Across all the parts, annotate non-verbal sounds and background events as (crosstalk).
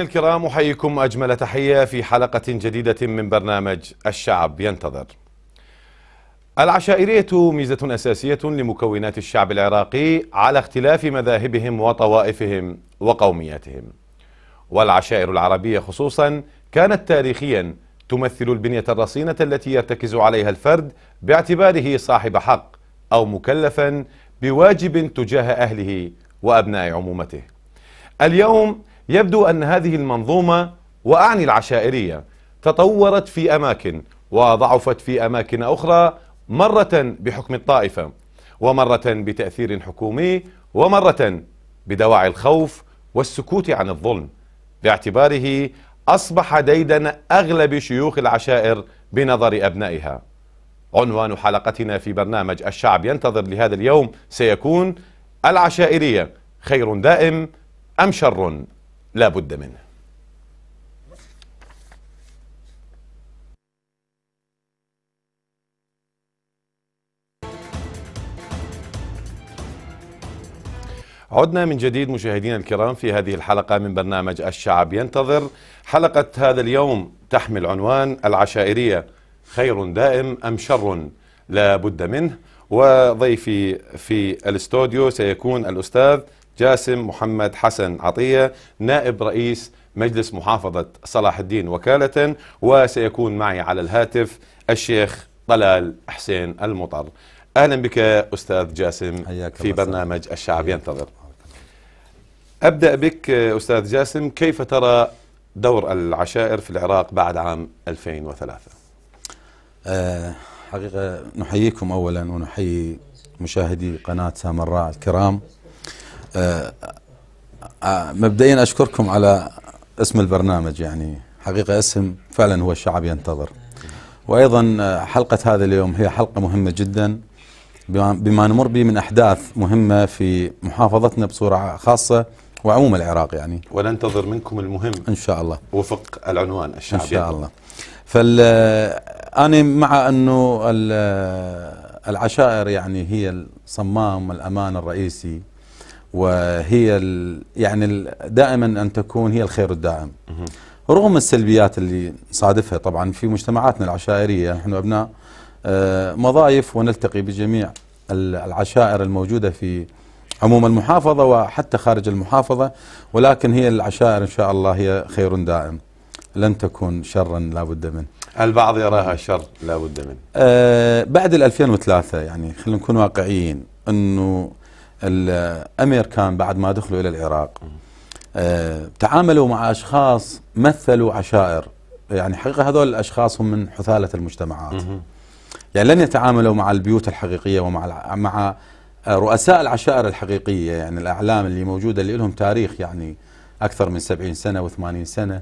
الكرام أحييكم أجمل تحية في حلقة جديدة من برنامج الشعب ينتظر. العشائرية ميزة أساسية لمكونات الشعب العراقي على اختلاف مذاهبهم وطوائفهم وقومياتهم. والعشائر العربية خصوصا كانت تاريخيا تمثل البنية الرصينة التي يرتكز عليها الفرد باعتباره صاحب حق أو مكلفا بواجب تجاه أهله وأبناء عمومته. اليوم يبدو أن هذه المنظومة وأعني العشائرية تطورت في أماكن وضعفت في أماكن أخرى مرة بحكم الطائفة ومرة بتأثير حكومي ومرة بدواعي الخوف والسكوت عن الظلم. باعتباره أصبح ديدن أغلب شيوخ العشائر بنظر أبنائها. عنوان حلقتنا في برنامج الشعب ينتظر لهذا اليوم سيكون العشائرية خير دائم أم شر؟ لا بد منه. عدنا من جديد مشاهدينا الكرام في هذه الحلقة من برنامج الشعب. ينتظر حلقة هذا اليوم تحمل عنوان العشائرية خير دائم أم شر؟ لا بد منه. وضيفي في الاستوديو سيكون الأستاذ جاسم محمد حسن عطية نائب رئيس مجلس محافظة صلاح الدين وكالة وسيكون معي على الهاتف الشيخ طلال حسين المطر. أهلا بك أستاذ جاسم في برنامج الشعب ينتظر. أبدأ بك أستاذ جاسم كيف ترى دور العشائر في العراق بعد عام 2003 أه حقيقة نحييكم أولا ونحيي مشاهدي قناة سامراء الكرام. مبدئيا أشكركم على اسم البرنامج يعني حقيقة اسم فعلا هو الشعب ينتظر. وأيضا حلقة هذا اليوم هي حلقة مهمة جدا بما نمر به من أحداث مهمة في محافظتنا بصورة خاصة وعموم العراق يعني. وننتظر منكم المهم. إن شاء الله. وفق العنوان الشعب إن شاء الله. فال أنا مع أنه العشائر يعني هي الصمام الأمان الرئيسي وهي يعني دائما أن تكون هي الخير الدائم رغم السلبيات اللي صادفها طبعا في مجتمعاتنا العشائرية نحن أبناء مضايف ونلتقي بجميع العشائر الموجودة في عموم المحافظة وحتى خارج المحافظة ولكن هي العشائر إن شاء الله هي خير دائم لن تكون شرا لا بد منه. البعض يراها شر لا بد منه. أه بعد 2003 يعني خلينا نكون واقعيين أنه الأمير كان بعد ما دخلوا إلى العراق أه تعاملوا مع أشخاص مثلوا عشائر. يعني حقيقة هذول الأشخاص هم من حثالة المجتمعات. يعني لن يتعاملوا مع البيوت الحقيقية ومع مع رؤساء العشائر الحقيقية. يعني الأعلام اللي موجودة اللي لهم تاريخ يعني أكثر من 70 سنة و80 سنة.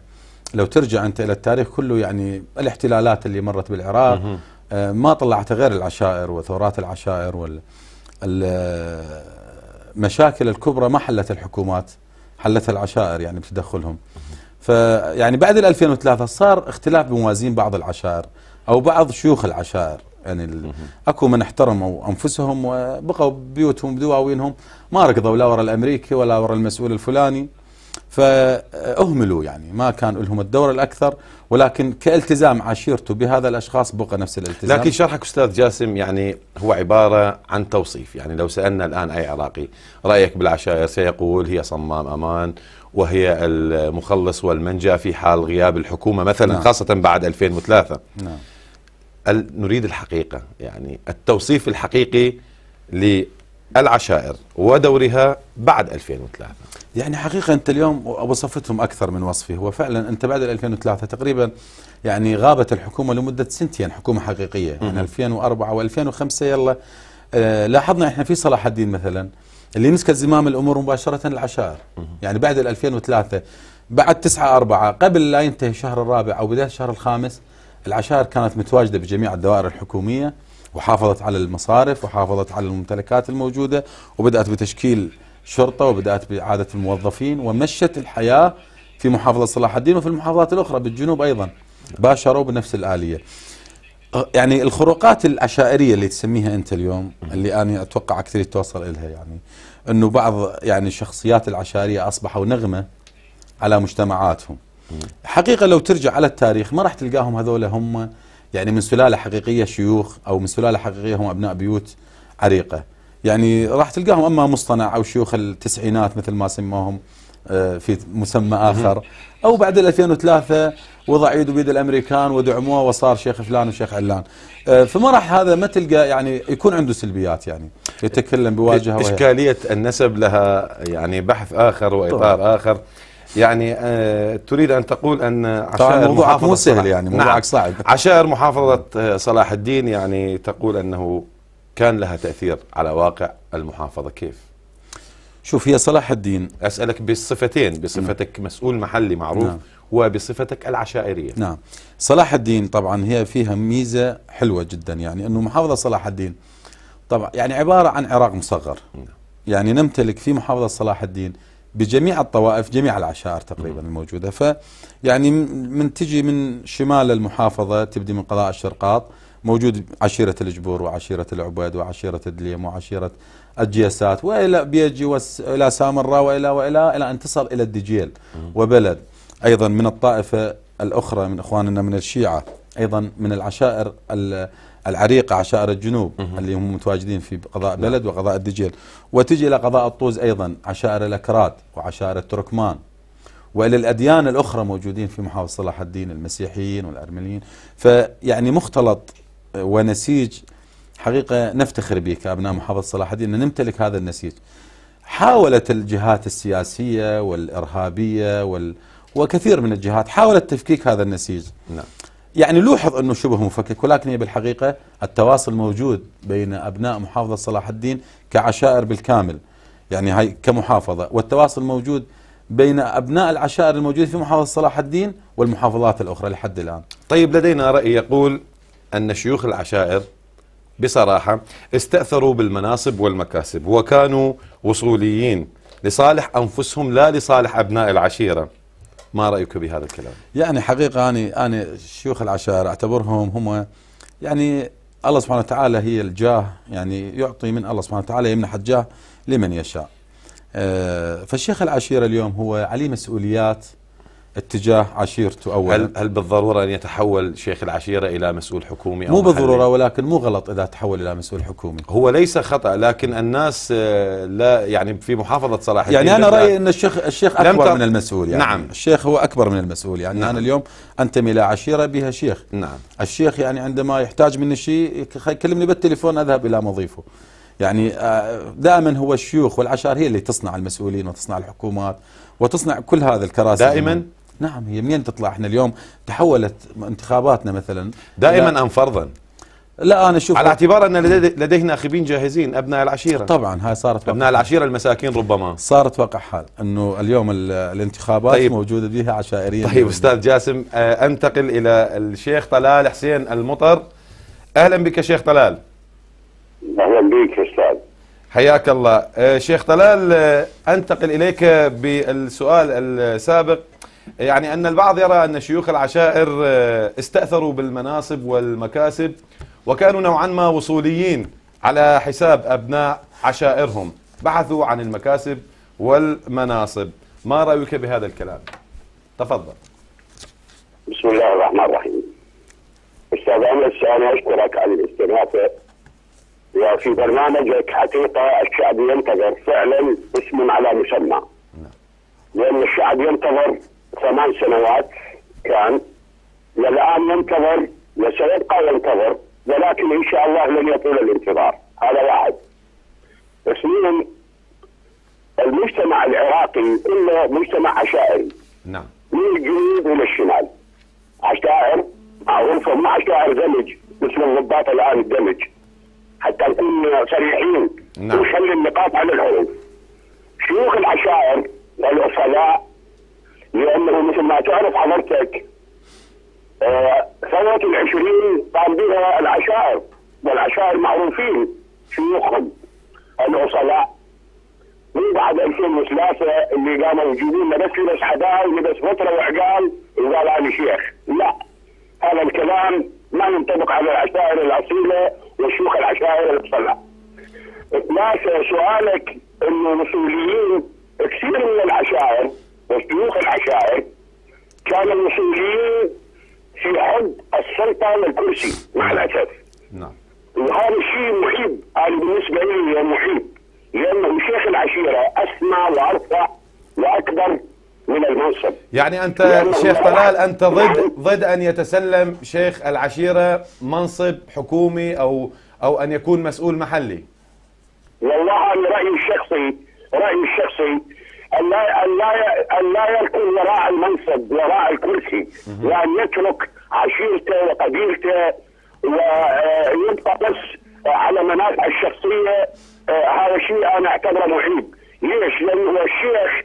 لو ترجع أنت إلى التاريخ كله يعني الاحتلالات اللي مرت بالعراق ما طلعت غير العشائر وثورات العشائر وال المشاكل الكبرى ما حلت الحكومات حلتها العشائر يعني بتدخلهم. فيعني بعد ال 2003 صار اختلاف بموازين بعض العشائر أو بعض شيوخ العشائر. يعني أكو من احترموا أنفسهم وبقوا ببيوتهم بدواوينهم ما ركضوا لا ورا الأمريكي ولا ورا المسؤول الفلاني. فاهملوا يعني ما كان لهم الدور الأكثر ولكن كالتزام عشيرته بهذا الأشخاص بقى نفس الالتزام. لكن شرحك أستاذ جاسم يعني هو عبارة عن توصيف يعني لو سألنا الآن أي عراقي رأيك بالعشائر سيقول هي صمام أمان وهي المخلص والمنجى في حال غياب الحكومة مثلا نعم. خاصة بعد 2003 نعم. نريد الحقيقة يعني التوصيف الحقيقي للعشائر ودورها بعد 2003 يعني حقيقة أنت اليوم وصفتهم أكثر من وصفي. هو فعلا أنت بعد 2003 تقريبا يعني غابت الحكومة لمدة سنتين حكومة حقيقية. يعني 2004 و2005 يلا آه لاحظنا إحنا في صلاح الدين مثلا اللي مسك زمام الأمور مباشرة العشائر يعني بعد 2003 بعد 9 4 قبل لا ينتهي الشهر الرابع أو بداية الشهر الخامس العشائر كانت متواجدة بجميع الدوائر الحكومية وحافظت على المصارف وحافظت على الممتلكات الموجودة وبدأت بتشكيل شرطة وبدأت بإعادة الموظفين ومشت الحياة في محافظة صلاح الدين وفي المحافظات الأخرى بالجنوب أيضا. باشروا بنفس الآلية. يعني الخروقات العشائرية اللي تسميها أنت اليوم اللي أنا أتوقع كثير توصل إلها يعني أنه بعض يعني الشخصيات العشائرية أصبحوا نغمة على مجتمعاتهم. حقيقة لو ترجع على التاريخ ما راح تلقاهم هذول هم يعني من سلالة حقيقية شيوخ أو من سلالة حقيقية هم أبناء بيوت عريقة. يعني راح تلقاهم أما مصطنع أو شيوخ التسعينات مثل ما سموهم آه، في مسمى آخر. أو بعد ال 2003 وضع يده بيد الأمريكان ودعموه وصار شيخ فلان وشيخ علان. آه، فما راح هذا ما تلقى يعني يكون عنده سلبيات يعني يتكلم بواجهة وهي- إشكالية النسب لها يعني بحث آخر وإطار آخر. يعني آه تريد أن تقول أن عشائر موضوعك مو سهل يعني، نعم. موضوعك صعب. عشائر محافظة آه، صلاح الدين يعني تقول أنه كان لها تأثير على واقع المحافظة. كيف؟ شوف هي صلاح الدين أسألك بالصفتين بصفتك مسؤول محلي معروف نعم. وبصفتك العشائرية. نعم. صلاح الدين طبعا هي فيها ميزة حلوة جدا يعني أنه محافظة صلاح الدين طبعا يعني عبارة عن عراق مصغر. يعني نمتلك في محافظة صلاح الدين بجميع الطوائف جميع العشائر تقريبا الموجودة. ف يعني من تجي من شمال المحافظة تبدي من قضاء الشرقاط موجود عشيرة الجبور وعشيرة العبيد وعشيرة الدليم وعشيرة الجيسات وإلى بيجي إلى سامراء وإلى وإلى إلى أن تصل إلى الدجيل وبلد. أيضا من الطائفة الأخرى من إخواننا من الشيعة أيضا من العشائر ال- العريقة عشائر الجنوب اللي هم متواجدين في قضاء بلد وقضاء الدجيل. وتجي إلى قضاء الطوز أيضا عشائر الأكراد وعشائر التركمان. وإلى الأديان الأخرى موجودين في محافظة صلاح الدين المسيحيين والأرمنيين. فيعني مختلط ونسيج حقيقة نفتخر به كابناء محافظة صلاح الدين إن نمتلك هذا النسيج. حاولت الجهات السياسية والإرهابية وال وكثير من الجهات حاولت تفكيك هذا النسيج. نعم يعني لوحظ أنه شبه مفكك ولكن هي بالحقيقة التواصل موجود بين أبناء محافظة صلاح الدين كعشائر بالكامل. يعني هاي كمحافظة والتواصل موجود بين أبناء العشائر الموجودة في محافظة صلاح الدين والمحافظات الأخرى لحد الآن. طيب لدينا رأي يقول أن شيوخ العشائر بصراحة استأثروا بالمناصب والمكاسب وكانوا وصوليين لصالح أنفسهم لا لصالح أبناء العشيرة ما رأيك بهذا الكلام؟ يعني حقيقة أنا أنا شيوخ العشائر أعتبرهم هم يعني الله سبحانه وتعالى هي الجاه يعني يعطي من الله سبحانه وتعالى يمنح الجاه لمن يشاء. آه، فالشيخ العشيرة اليوم هو عليه مسؤوليات اتجاه عشيرته أولا هل هل بالضرورة أن يتحول شيخ العشيرة إلى مسؤول حكومي أو مو؟ بالضرورة ولكن مو غلط إذا تحول إلى مسؤول حكومي. هو ليس خطأ لكن الناس آه، لا يعني في محافظة صلاح الدين يعني أنا بالذات رأيي إن الشيخ الشيخ ت- من المسؤول يعني نعم. الشيخ هو أكبر من المسؤول يعني نعم. أنا اليوم أنتمي إلى عشيرة بها شيخ نعم الشيخ يعني عندما يحتاج مني شيء يك- يكلمني بالتليفون أذهب إلى مضيفه يعني آه، دائما هو الشيوخ والعشائر هي اللي تصنع المسؤولين وتصنع الحكومات وتصنع كل هذا الكراسي دائماً؟ نعم هي منين تطلع؟ إحنا اليوم تحولت انتخاباتنا مثلا دائما لا, أم فرضا؟ لا أنا أشوف على اعتبار أن لدي- لديه ناخبين جاهزين أبناء العشيرة. طبعا هاي صارت واقع أبناء العشيرة المساكين ربما. صارت واقع حال إنه اليوم ال- الانتخابات طيب. موجودة بها عشائرية طيب أستاذ جاسم آه، أنتقل إلى الشيخ طلال حسين المطر. أهلا بك شيخ طلال. أهلا بك يا أستاذ. حياك الله. آه، شيخ طلال آه، أنتقل إليك بالسؤال السابق. يعني أن البعض يرى أن شيوخ العشائر آه، استأثروا بالمناصب والمكاسب وكانوا نوعا ما وصوليين على حساب أبناء عشائرهم. بحثوا عن المكاسب والمناصب. ما رأيك بهذا الكلام؟ تفضل. بسم الله الرحمن الرحيم. أستاذ انس أنا أشكرك على الاستضافة. وفي برنامجك حقيقة الشعب ينتظر فعلا اسم على مسمى. لأن الشعب ينتظر ثمان سنوات كان والآن ينتظر وسيبقى ينتظر ولكن إن شاء الله لن يطول الانتظار. هذا واحد. اثنين المجتمع العراقي كله مجتمع عشائري. نعم. من الجنوب إلى الشمال. عشائر معروفه ما عشائر دمج مثل الضباط الآن الدمج. حتى نكون صريحين. نعم. ونخلي النقاط على الحروف. شيوخ العشائر والأصلاء لأنه مثل ما تعرف حضرتك آه، ثورة العشرين قام بها العشائر والعشائر معروفين شيوخهم الأصلاء من بعد 2003 اللي قاموا يجيبون بس لبس حداي ولبس فتره وعقال وقال أنا شيخ لا هذا الكلام ما ينطبق على العشائر الأصيلة وشيوخ العشائر الأصلاء. ثلاثة سؤالك إنه مسؤولين كثير من العشائر وشيوخ العشائر كان المسؤولين في حب السلطه والكرسي مع الأسف. نعم. وهذا الشيء محيب. أنا بالنسبة لي محيب لأنه شيخ العشيرة أسمى وأرفع وأكبر من المنصب. يعني أنت لأنه شيخ طلال أنت ضد ضد أن يتسلم شيخ العشيرة منصب حكومي أو أو أن يكون مسؤول محلي؟ والله أنا رأيي الشخصي رأيي الشخصي ان لا لا لا يركن وراء المنصب وراء الكرسي. وان يترك عشيرته وقبيلته ويبقى بس على منافع الشخصية. آه، هذا شيء أنا أعتبره محيب. ليش؟ لأنه الشيخ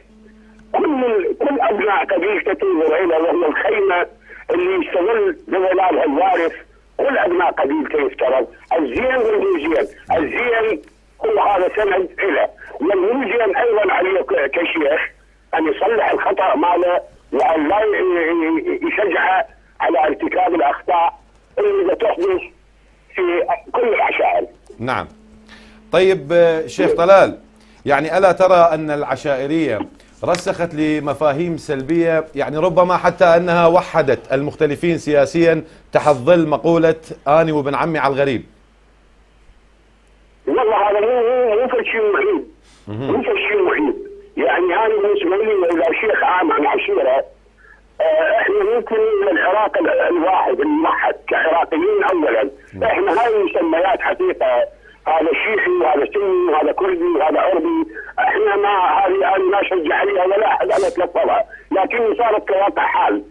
كل كل أبناء قبيلته تنظر إلى وهو الخيمة اللي يستغل بظلالها الوارث. كل أبناء قبيلته يفترض الزين والمزين الزين هو هذا سند له والمزين أيضا عليه كشيخ أن يصلح الخطأ ماله وأن لا يشجعه على ارتكاب الأخطاء اللي تحدث في كل العشائر. نعم. طيب آه، شيخ طلال يعني ألا ترى أن العشائرية رسخت لمفاهيم سلبية؟ يعني ربما حتى أنها وحدت المختلفين سياسيا تحت ظل مقولة آني وابن عمي على الغريب. والله مو مو شيء محيط مو شيء محيط يعني أنا بالنسبة لي اذا شيخ عام عن عشيرة. آه، إحنا ممكن العراق ال- الواحد الموحد كعراقيين اولا. إحنا هاي المسميات حقيقة. هذا شيخي وهذا سني وهذا كردي وهذا عربي. إحنا ما هذه أنا ما اشجع عليها ولا أحد أنا أتلفظها. لكن صارت كواقع حال.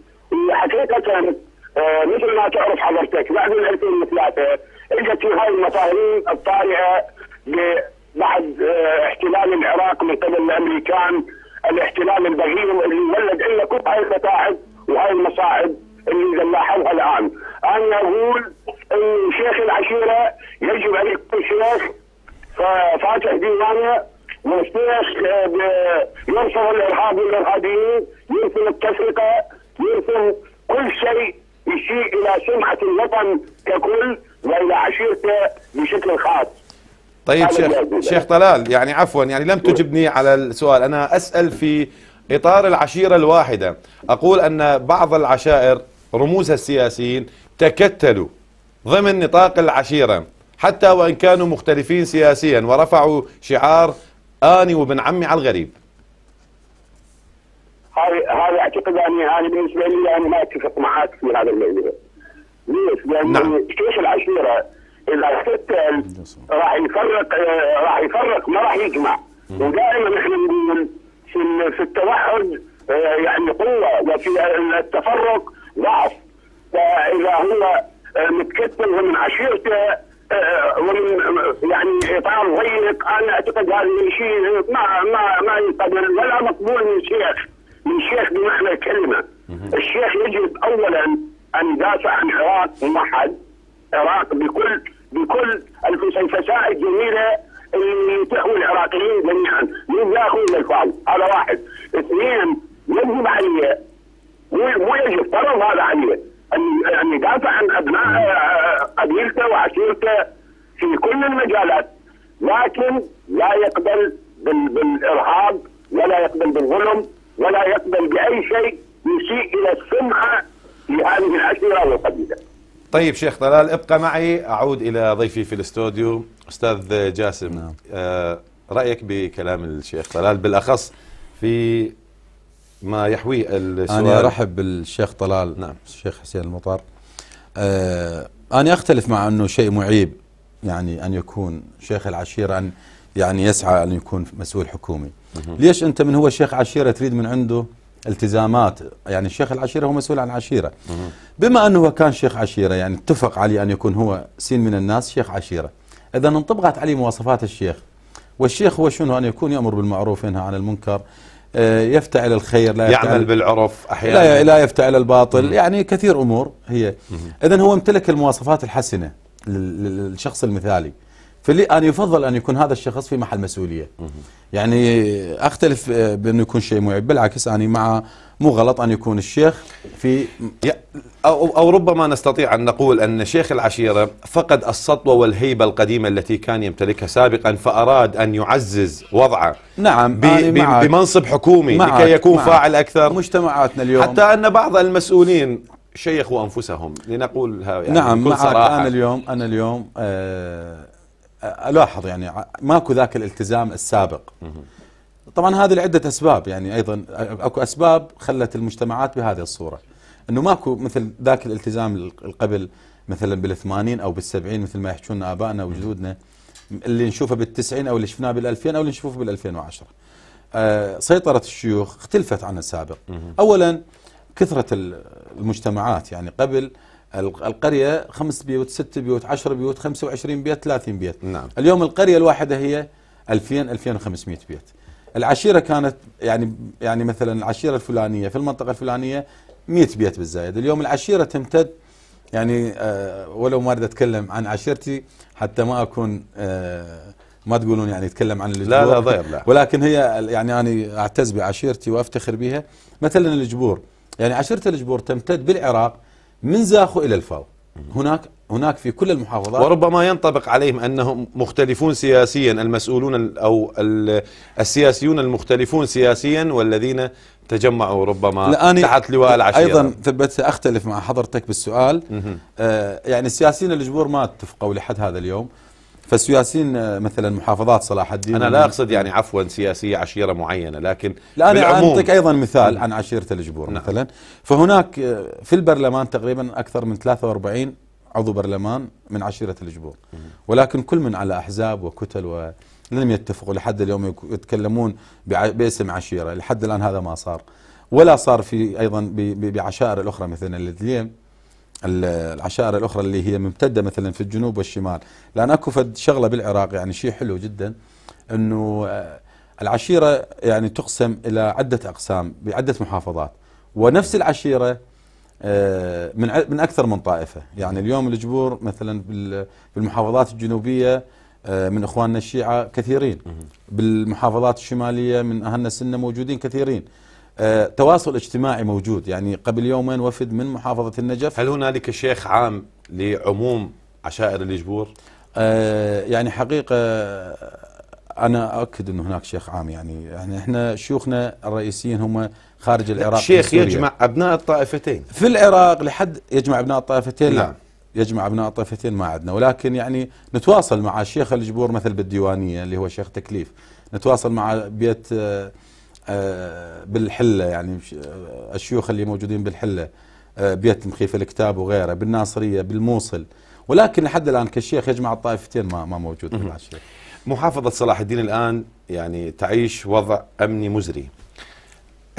وحقيقة آه، مثل ما تعرف حضرتك بعد ال 2003 إجت هاي المفاهيم الطارئة بعد آه، احتلال العراق من قبل الأمريكان الاحتلال البغيض اللي ولد لنا كل هاي المتاعب وهاي المصاعب اللي نلاحظها الآن. أنا أقول إن شيخ العشيرة يجب ان يكون شيخ فاتح ديوانه والشيخ آه، يرفض الارهاب والارهابيين يرفض التفرقه يرفض كل شيء يشير إلى سمعة الوطن ككل وإلى عشيرته بشكل خاص. طيب شيخ. شيخ طلال يعني عفوا يعني لم تجبني على السؤال أنا أسأل في إطار العشيرة الواحدة أقول أن بعض العشائر رموزها السياسيين تكتلوا ضمن نطاق العشيرة حتى وإن كانوا مختلفين سياسيا ورفعوا شعار آني وابن عمي على الغريب هذا هذا أعتقد أني أنا بالنسبة لي أنا ما أتفق معك في هذا الموضوع. ليش؟ لأن نعم. العشيرة اذا كتل راح يفرق آه، راح يفرق ما راح يجمع. ودائما إحنا نقول في في التوحد آه، يعني قوة وفي التفرق ضعف. فإذا هو آه، متكتل ومن عشيرته ومن يعني اطار ضيق أنا أعتقد هذا الشيء ما ما ما ينقبل ولا مقبول من شيخ من شيخ بمعنى الكلمة. الشيخ يجب اولا أن يدافع عن عراق موحد. عراق بكل بكل الفسيفساء الجميلة اللي تحوي العراقيين جميعا. من داخل إلى هذا واحد. اثنين يجب عليه مو مو يجب. فرض هذا عليه. ان ان يدافع عن أبناء آه، قبيلته وعشيرته في كل المجالات. لكن لا يقبل بال- بالإرهاب ولا يقبل بالظلم ولا يقبل بأي شيء يسيء إلى السمعة لهذه العشيره والقبيلة. طيب شيخ طلال ابقى معي. أعود إلى ضيفي في الاستوديو أستاذ جاسم. نعم. آه رأيك بكلام الشيخ طلال بالأخص في ما يحويه السؤال. أنا أرحب بالشيخ طلال نعم. الشيخ حسين المطر. آه أنا أختلف مع أنه شيء معيب يعني أن يكون شيخ العشيرة أن يعني يسعى أن يكون مسؤول حكومي. ليش أنت من هو شيخ عشيرة تريد من عنده التزامات. يعني الشيخ العشيرة هو مسؤول عن عشيرة. بما أنه هو كان شيخ عشيرة يعني اتفق عليه أن يكون هو سين من الناس شيخ عشيرة. إذا انطبقت عليه مواصفات الشيخ. والشيخ هو شنو؟ أن يكون يأمر بالمعروف وينهى عن المنكر آه، يفتعل الخير لا يفتعل يعمل بالعرف لا أحيانا. لا يفتعل الباطل. يعني كثير أمور هي. اذا هو امتلك المواصفات لل- للشخص المثالي. فلي أنا يفضل أن يكون هذا الشخص في محل مسؤولية. يعني أختلف آه، بأنه يكون شيء معيب بالعكس أنا مع مو غلط أن يكون الشيخ في أو, أو ربما نستطيع أن نقول أن شيخ العشيرة فقد السطوة والهيبة القديمة التي كان يمتلكها سابقا فأراد أن يعزز وضعه نعم أنا معك. بمنصب حكومي معك- لكي يكون معك. فاعل أكثر. مجتمعاتنا اليوم. حتى أن بعض المسؤولين شيخوا أنفسهم لنقولها يعني نعم معك. صراحة. أنا اليوم أنا اليوم آه، ألاحظ يعني ماكو ذاك الالتزام السابق. طبعا هذه لعدة أسباب يعني أيضا أكو أسباب خلت المجتمعات بهذه الصورة. إنه ماكو مثل ذاك الالتزام ال- قبل مثلا بالثمانين أو بالسبعين مثل ما يحكون آبائنا وجدودنا اللي نشوفه بالتسعين أو اللي شفناه بالألفين أو اللي نشوفه بالألفين وعشرة. آه، سيطرة الشيوخ اختلفت عن السابق. أولا كثرة ال- المجتمعات يعني قبل القرية خمس بيوت ست بيوت عشر بيوت خمسة وعشرين بيت ثلاثين بيت. نعم. اليوم القرية الواحدة هي 2000 2500 بيت. العشيرة كانت يعني يعني مثلا العشيرة الفلانية في المنطقة الفلانية 100 بيت بالزايد. اليوم العشيرة تمتد يعني آه ولو ما أريد أتكلم عن عشيرتي حتى ما أكون آه ما تقولون يعني أتكلم عن الجبور. لا لا ضير لا. ولكن هي يعني أنا أعتز بعشيرتي وأفتخر بها مثلا الجبور. يعني عشيرة الجبور تمتد بالعراق من زاخو إلى الفاو. هناك هناك في كل المحافظات. وربما ينطبق عليهم أنهم مختلفون سياسيا المسؤولون ال- أو ال- السياسيون المختلفون سياسيا والذين تجمعوا ربما لا أنا تحت لواء العشيرة. أيضا ثبت اختلف مع حضرتك بالسؤال. آه يعني السياسيين الجبور ما اتفقوا لحد هذا اليوم. فالسياسيين آه، مثلا محافظات صلاح الدين أنا لا أقصد يعني عفوا سياسية عشيرة معينة لكن لا أنا أعطيك أيضا مثال عن عشيرة الجبور نعم. مثلا. فهناك آه، في البرلمان تقريبا أكثر من 43 عضو برلمان من عشيرة الجبور. ولكن كل من على أحزاب وكتل ولم يتفقوا. لحد اليوم يتكلمون باسم عشيرة. لحد الآن هذا ما صار. ولا صار في أيضا بعشائر الأخرى مثلا الدليم ال- العشائر الأخرى اللي هي ممتدة مثلا في الجنوب والشمال. لأن أكو فد شغلة بالعراق يعني شيء حلو جدا إنه آه، العشيرة يعني تقسم إلى عدة أقسام بعدة محافظات. ونفس العشيرة آه، من من أكثر من طائفة. يعني اليوم الجبور مثلا بال- بالمحافظات الجنوبية آه، من إخواننا الشيعة كثيرين. بالمحافظات الشمالية من أهلنا السنة موجودين كثيرين. آه، تواصل اجتماعي موجود. يعني قبل يومين وفد من محافظة النجف. هل هنالك شيخ عام لعموم عشائر الجبور؟ آه، يعني حقيقة آه، أنا أؤكد أن هناك شيخ عام. يعني يعني إحنا شيوخنا الرئيسيين هم خارج العراق شيخ. يجمع أبناء الطائفتين. في العراق لحد يجمع أبناء الطائفتين لا. نعم. يجمع أبناء الطائفتين ما عندنا. ولكن يعني نتواصل مع الشيخ الجبور مثل بالديوانية اللي هو شيخ تكليف. نتواصل مع بيت آه، بالحلة يعني آه، الشيوخ اللي موجودين بالحلة آه، بيت مخيف الكتاب وغيره بالناصرية بالموصل. ولكن لحد الآن كالشيخ يجمع الطائفتين ما ما موجود محافظة صلاح الدين الآن يعني تعيش وضع أمني مزري.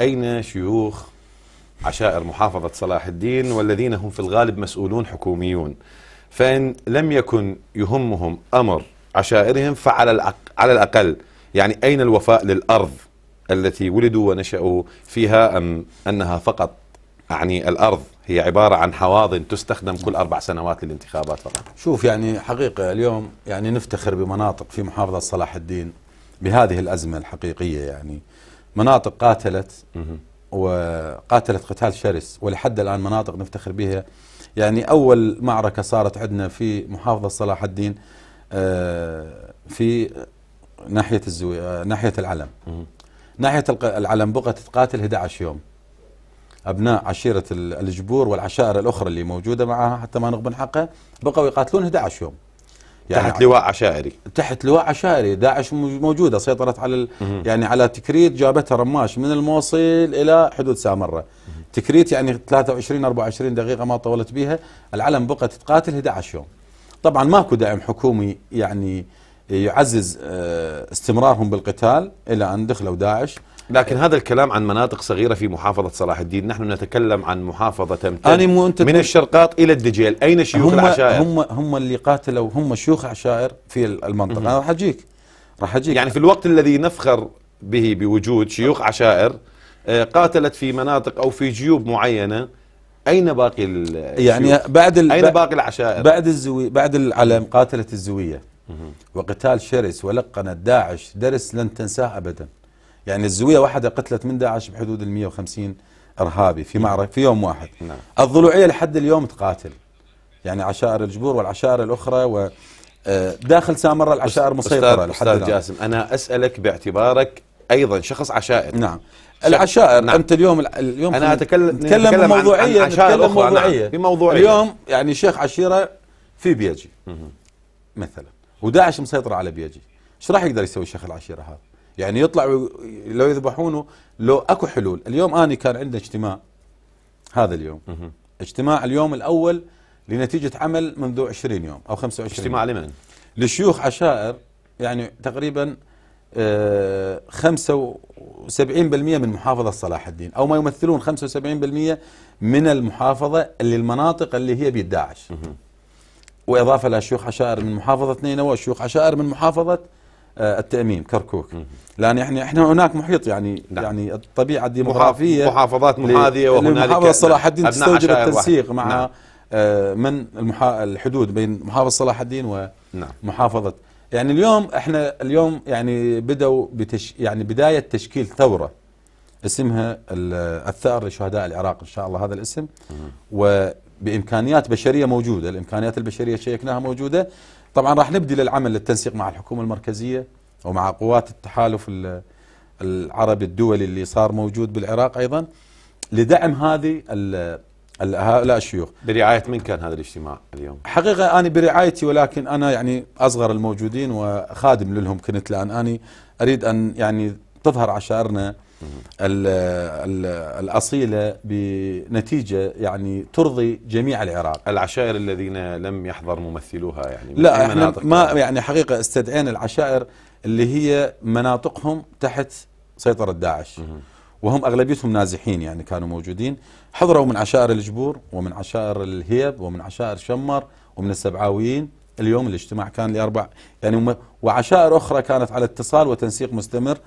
أين شيوخ عشائر محافظة صلاح الدين والذين هم في الغالب مسؤولون حكوميون؟ فإن لم يكن يهمهم أمر عشائرهم فعلى الأق... على الأقل يعني أين الوفاء للأرض؟ التي ولدوا ونشأوا فيها أم أنها فقط يعني الأرض هي عبارة عن حواضن تستخدم كل أربع سنوات للانتخابات فقط. شوف يعني حقيقة اليوم يعني نفتخر بمناطق في محافظة صلاح الدين بهذه الأزمة الحقيقية يعني. مناطق قاتلت وقاتلت قتال شرس ولحد الآن مناطق نفتخر بها. يعني أول معركة صارت عندنا في محافظة صلاح الدين آه، في ناحية الزوي آه، ناحية العلم. ناحية الق- العلم بقت تقاتل 11 يوم. أبناء عشيرة ال- الجبور والعشائر الأخرى اللي موجودة معها حتى ما نغبن حقها بقوا يقاتلون 11 يوم. تحت لواء عشائري. تحت لواء عشائري. داعش مو- موجودة سيطرت على ال... يعني على تكريت جابتها رماش من الموصل إلى حدود سامره تكريت يعني 23 24 دقيقة ما طولت بيها. العلم بقت تقاتل 11 يوم. طبعا ماكو دعم حكومي يعني يعزز آه، استمرارهم بالقتال إلى أن دخلوا داعش. لكن هذا الكلام عن مناطق صغيرة في محافظة صلاح الدين. نحن نتكلم عن محافظة تمتد أنا مو أنت من تقول- الشرقاط إلى الدجيل. أين شيوخ هم العشائر؟ هم هم اللي قاتلوا هم شيوخ عشائر في المنطقة. أنا راح أجيك. راح أجيك. يعني في الوقت الذي نفخر به بوجود شيوخ عشائر آه، قاتلت في مناطق أو في جيوب معينة أين باقي ال- يعني الشيوخ؟ بعد ال... أين باقي العشائر؟ بعد الزوي بعد العلم قاتلت الزوية. وقتال شرس ولقنت داعش درس لن تنساه أبدا يعني الزوية واحدة قتلت من داعش بحدود ال 150 أرهابي في معركة في يوم واحد نعم. الضلوعية لحد اليوم تقاتل يعني عشائر الجبور والعشائر الأخرى و آه، داخل سامرة العشائر مسيطرة أستاذ, أستاذ. جاسم أنا أسألك باعتبارك أيضا شخص عشائري نعم العشائر نعم. أنت اليوم اليوم أنا أتكلم- نتكلم نتكلم عن- بموضوعيه عن عشائر نتكلم نعم. موضوعية بموضوعية. اليوم يعني شيخ عشيرة في بيجي مثلا وداعش مسيطر على بيجي. إيش راح يقدر يسوي الشيخ العشيرة هذا؟ يعني يطلع لو يذبحونه لو أكو حلول. اليوم آني كان عندنا اجتماع هذا اليوم. اجتماع اليوم الأول لنتيجة عمل منذ 20 يوم أو 25 اجتماع لمن؟ لشيوخ عشائر يعني تقريبا آه، 75% من محافظة صلاح الدين. أو ما يمثلون 75% من المحافظة اللي المناطق اللي هي بيد داعش. وإضافة إلى شيوخ عشائر من محافظة نينوى وشيوخ عشائر من محافظة آه، التأميم كركوك لأن يعني إحنا هناك محيط يعني نعم. يعني الطبيعة الديموغرافية محافظات محاذية وهنالك محافظة صلاح الدين تستوجب التنسيق. مع نعم. آه، من المحا... الحدود بين محافظة صلاح الدين و نعم. يعني اليوم إحنا اليوم يعني بدأوا بتش يعني بداية تشكيل ثورة اسمها ال- الثأر لشهداء العراق إن شاء الله هذا الاسم وبامكانيات بشرية موجودة، الإمكانيات البشرية شيكناها موجودة، طبعا راح نبدي للعمل للتنسيق مع الحكومة المركزية ومع قوات التحالف ال- العربي الدولي اللي صار موجود بالعراق أيضا لدعم هذه هؤلاء الشيوخ. برعاية من كان هذا الاجتماع اليوم؟ حقيقة أنا برعايتي ولكن أنا يعني أصغر الموجودين وخادم لهم كنت لأن أنا أريد أن يعني تظهر عشائرنا الأصيلة بنتيجة يعني ترضي جميع العراق. العشائر الذين لم يحضر ممثلوها يعني لا إحنا ما؟ يعني حقيقة استدعينا العشائر اللي هي مناطقهم تحت سيطرة داعش. وهم أغلبيتهم نازحين يعني كانوا موجودين. حضروا من عشائر الجبور ومن عشائر الهيب ومن عشائر شمر ومن السبعاويين. اليوم الاجتماع كان لأربع يعني وعشائر أخرى كانت على اتصال وتنسيق مستمر.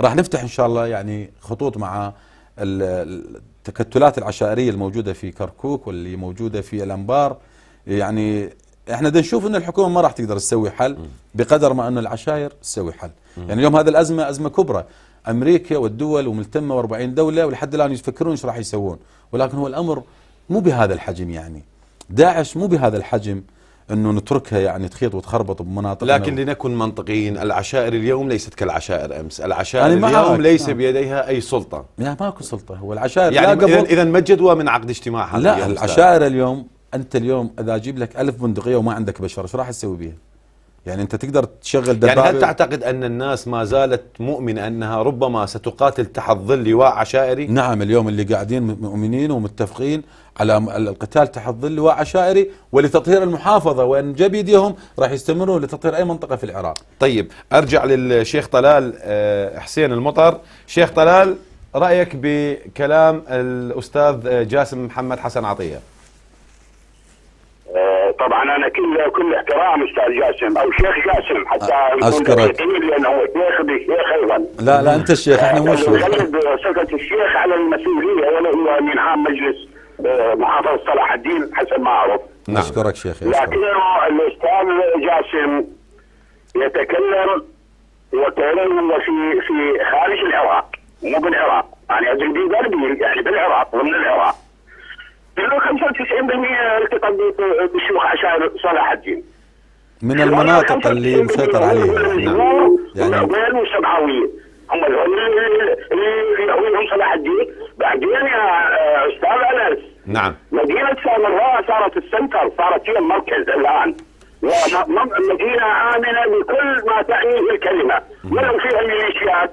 راح نفتح إن شاء الله يعني خطوط مع ال- التكتلات العشائرية الموجودة في كركوك واللي موجودة في الأنبار. يعني إحنا بدنا نشوف ان الحكومة ما راح تقدر تسوي حل بقدر ما إنه العشائر تسوي حل. يعني اليوم هذه الأزمة أزمة كبرى. أمريكا والدول وملتمة و40 دولة ولحد الآن يفكرون إيش راح يسوون. ولكن هو الأمر مو بهذا الحجم يعني. داعش مو بهذا الحجم. إنه نتركها يعني تخيط وتخربط بمناطق لكن لنكن منطقيين العشائر اليوم ليست كالعشائر أمس العشائر معك. اليوم ليس نعم. بيديها أي سلطة لا ماكو سلطة هو العشائر يعني اذا ما جدوى من عقد اجتماع لا العشائر اليوم أنت اليوم إذا أجيب لك ألف بندقية وما عندك بشر إيش راح تسوي بيها؟ يعني انت تقدر تشغل يعني دبابه هل تعتقد أن الناس ما زالت مؤمنة أنها ربما ستقاتل تحت ظل لواء عشائري؟ نعم اليوم اللي قاعدين مؤمنين ومتفقين على القتال تحت ظل لواء عشائري ولتطهير المحافظة وإن جاب يديهم راح يستمروا لتطهير أي منطقة في العراق. طيب أرجع للشيخ طلال آه، حسين المطر، شيخ طلال رأيك بكلام الأستاذ جاسم محمد حسن عطية. آه، طبعا أنا كل كل احترام أستاذ جاسم أو شيخ جاسم حتى. دقيقين لأنه هو شيخ بشيخ أيضا لا لا أنت الشيخ إحنا مو الشيخ. يغلب صفه الشيخ على المسؤولية ولا هو من عام مجلس آه، محافظة صلاح الدين حسب ما أعرف نعم اشكرك أشكرك. لكنه الأستاذ جاسم يتكلم وكانه في في خارج العراق مو بالعراق يعني أدري غربي يعني بالعراق ضمن العراق انه 95% التقى ب- بشيوخ عشائر صلاح الدين. من المناطق اللي مسيطر عليها. نعم. يعني والسبعاوية هم اللي يهويهم صلاح الدين. بعدين يا آه، أستاذ أنس. نعم. مدينة سامراء صارت السنتر صارت هي المركز الآن. مدينة آمنة بكل ما تعنيه الكلمة. ولو فيها الميليشيات.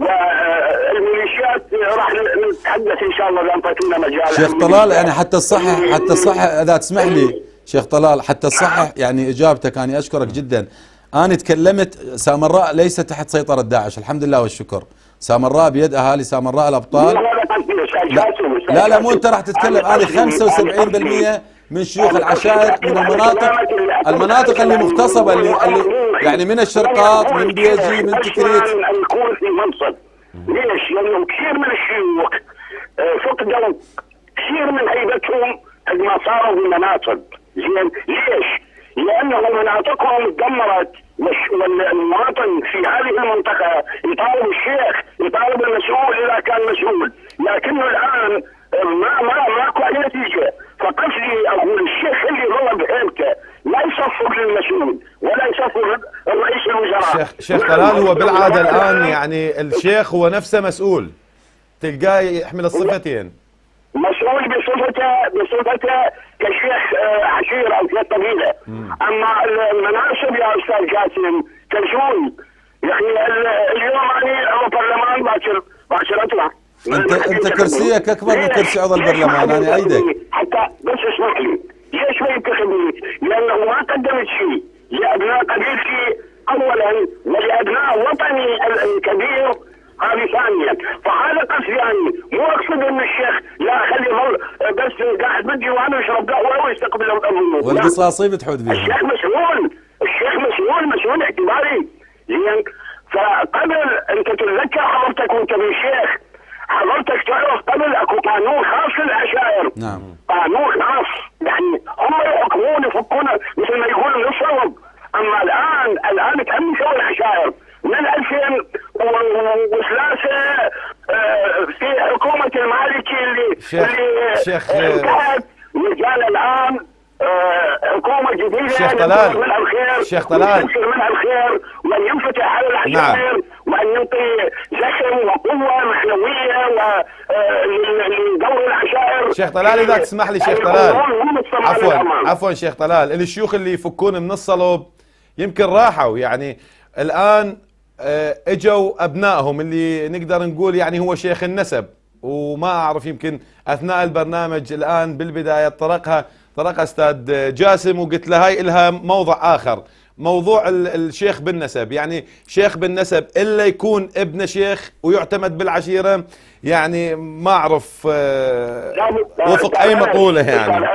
والميليشيات راح نتحدث إن شاء الله إذا انطيتونا مجال. شيخ طلال يعني حتى الصحة حتى الصحة إذا تسمح لي شيخ طلال حتى الصحة يعني إجابتك أنا أشكرك جدا. أنا تكلمت سامراء ليس تحت سيطرة داعش الحمد لله والشكر. سامراء بيد أهالي سامراء الأبطال. لا, لا لا مو أنت راح تتكلم أنا 75% من شيوخ العشائر من المناطق المناطق اللي مغتصبة اللي, اللي يعني من الشرقات من بيجي من تكريت يكون في منصب ليش؟ لأنه كثير من الشيوخ فقدوا كثير من هيبتهم عندما صاروا بمناصب زين ليش؟ لأنه مناطقهم تدمرت والمواطن في هذه المنطقة يطالب الشيخ يطالب المسؤول اذا كان مسؤول لكنه الان ما ما ماكو اي نتيجه فقصدي أقول الشيخ اللي ظل بهيبته لا يصفق للمسؤول ولا يصفق رئيس الوزراء. شيخ شيخ طلال هو بالعادة الآن يعني الشيخ هو نفسه مسؤول. تلقاه يحمل الصفتين. مسؤول بصفته بصفته كشيخ آه، عشيره أو في قبيله أما المناصب يا أستاذ جاسم كشؤون يعني ال- اليوم أنا عضو برلمان باكر باكر أطلع. أنت- أنت كرسيك أكبر من كرسي عضو البرلمان، ما أنا أيدك. حتى بس اسمح لي. ليش ما ينتخبني؟ لأنه ما قدمت شيء لأبناء قبيلتي اولا ولأبناء وطني ال- الكبير. هذه ثانيا. فهذا قصدي يعني. مو أقصد إن الشيخ لا خلي يظل بس قاعد بالديوان ويشرب قهوة ويستقبل الأمور لا. والقصاصي بتحود بيهم الشيخ مسؤول. الشيخ مسؤول مسؤول اعتباري. زين. فقبل انت تتذكر حضرتك وأنت بالشيخ. حضرتك تعرف قبل اكو قانون خاص للعشائر نعم. قانون خاص. يعني هم يحكمون يفكون مثل ما يقولوا من الصوب أما الان الآن تم شو العشائر؟ من 2003 آه، في حكومة المالكي اللي شيخ- اللي شيخ، الآن حكومة جديدة شيخ طلال، منها الخير شيخ طلال. منها الخير وان ينفتح على العشائر نعم. وان يعطي زخم وقوة معنوية و آه، لدور العشائر شيخ طلال إذا تسمح لي شيخ طلال عفوا. عفوا شيخ طلال الشيوخ اللي يفكون من الصلب يمكن راحوا يعني الآن آه، إجوا أبنائهم اللي نقدر نقول يعني هو شيخ النسب وما أعرف يمكن أثناء البرنامج الآن بالبداية طرقها طرقها أستاذ جاسم وقلت له هاي لها موضع آخر. موضوع ال- الشيخ بالنسب يعني شيخ بالنسب إلا يكون ابن شيخ ويعتمد بالعشيرة. يعني ما أعرف آه، وفق أي مقولة يعني.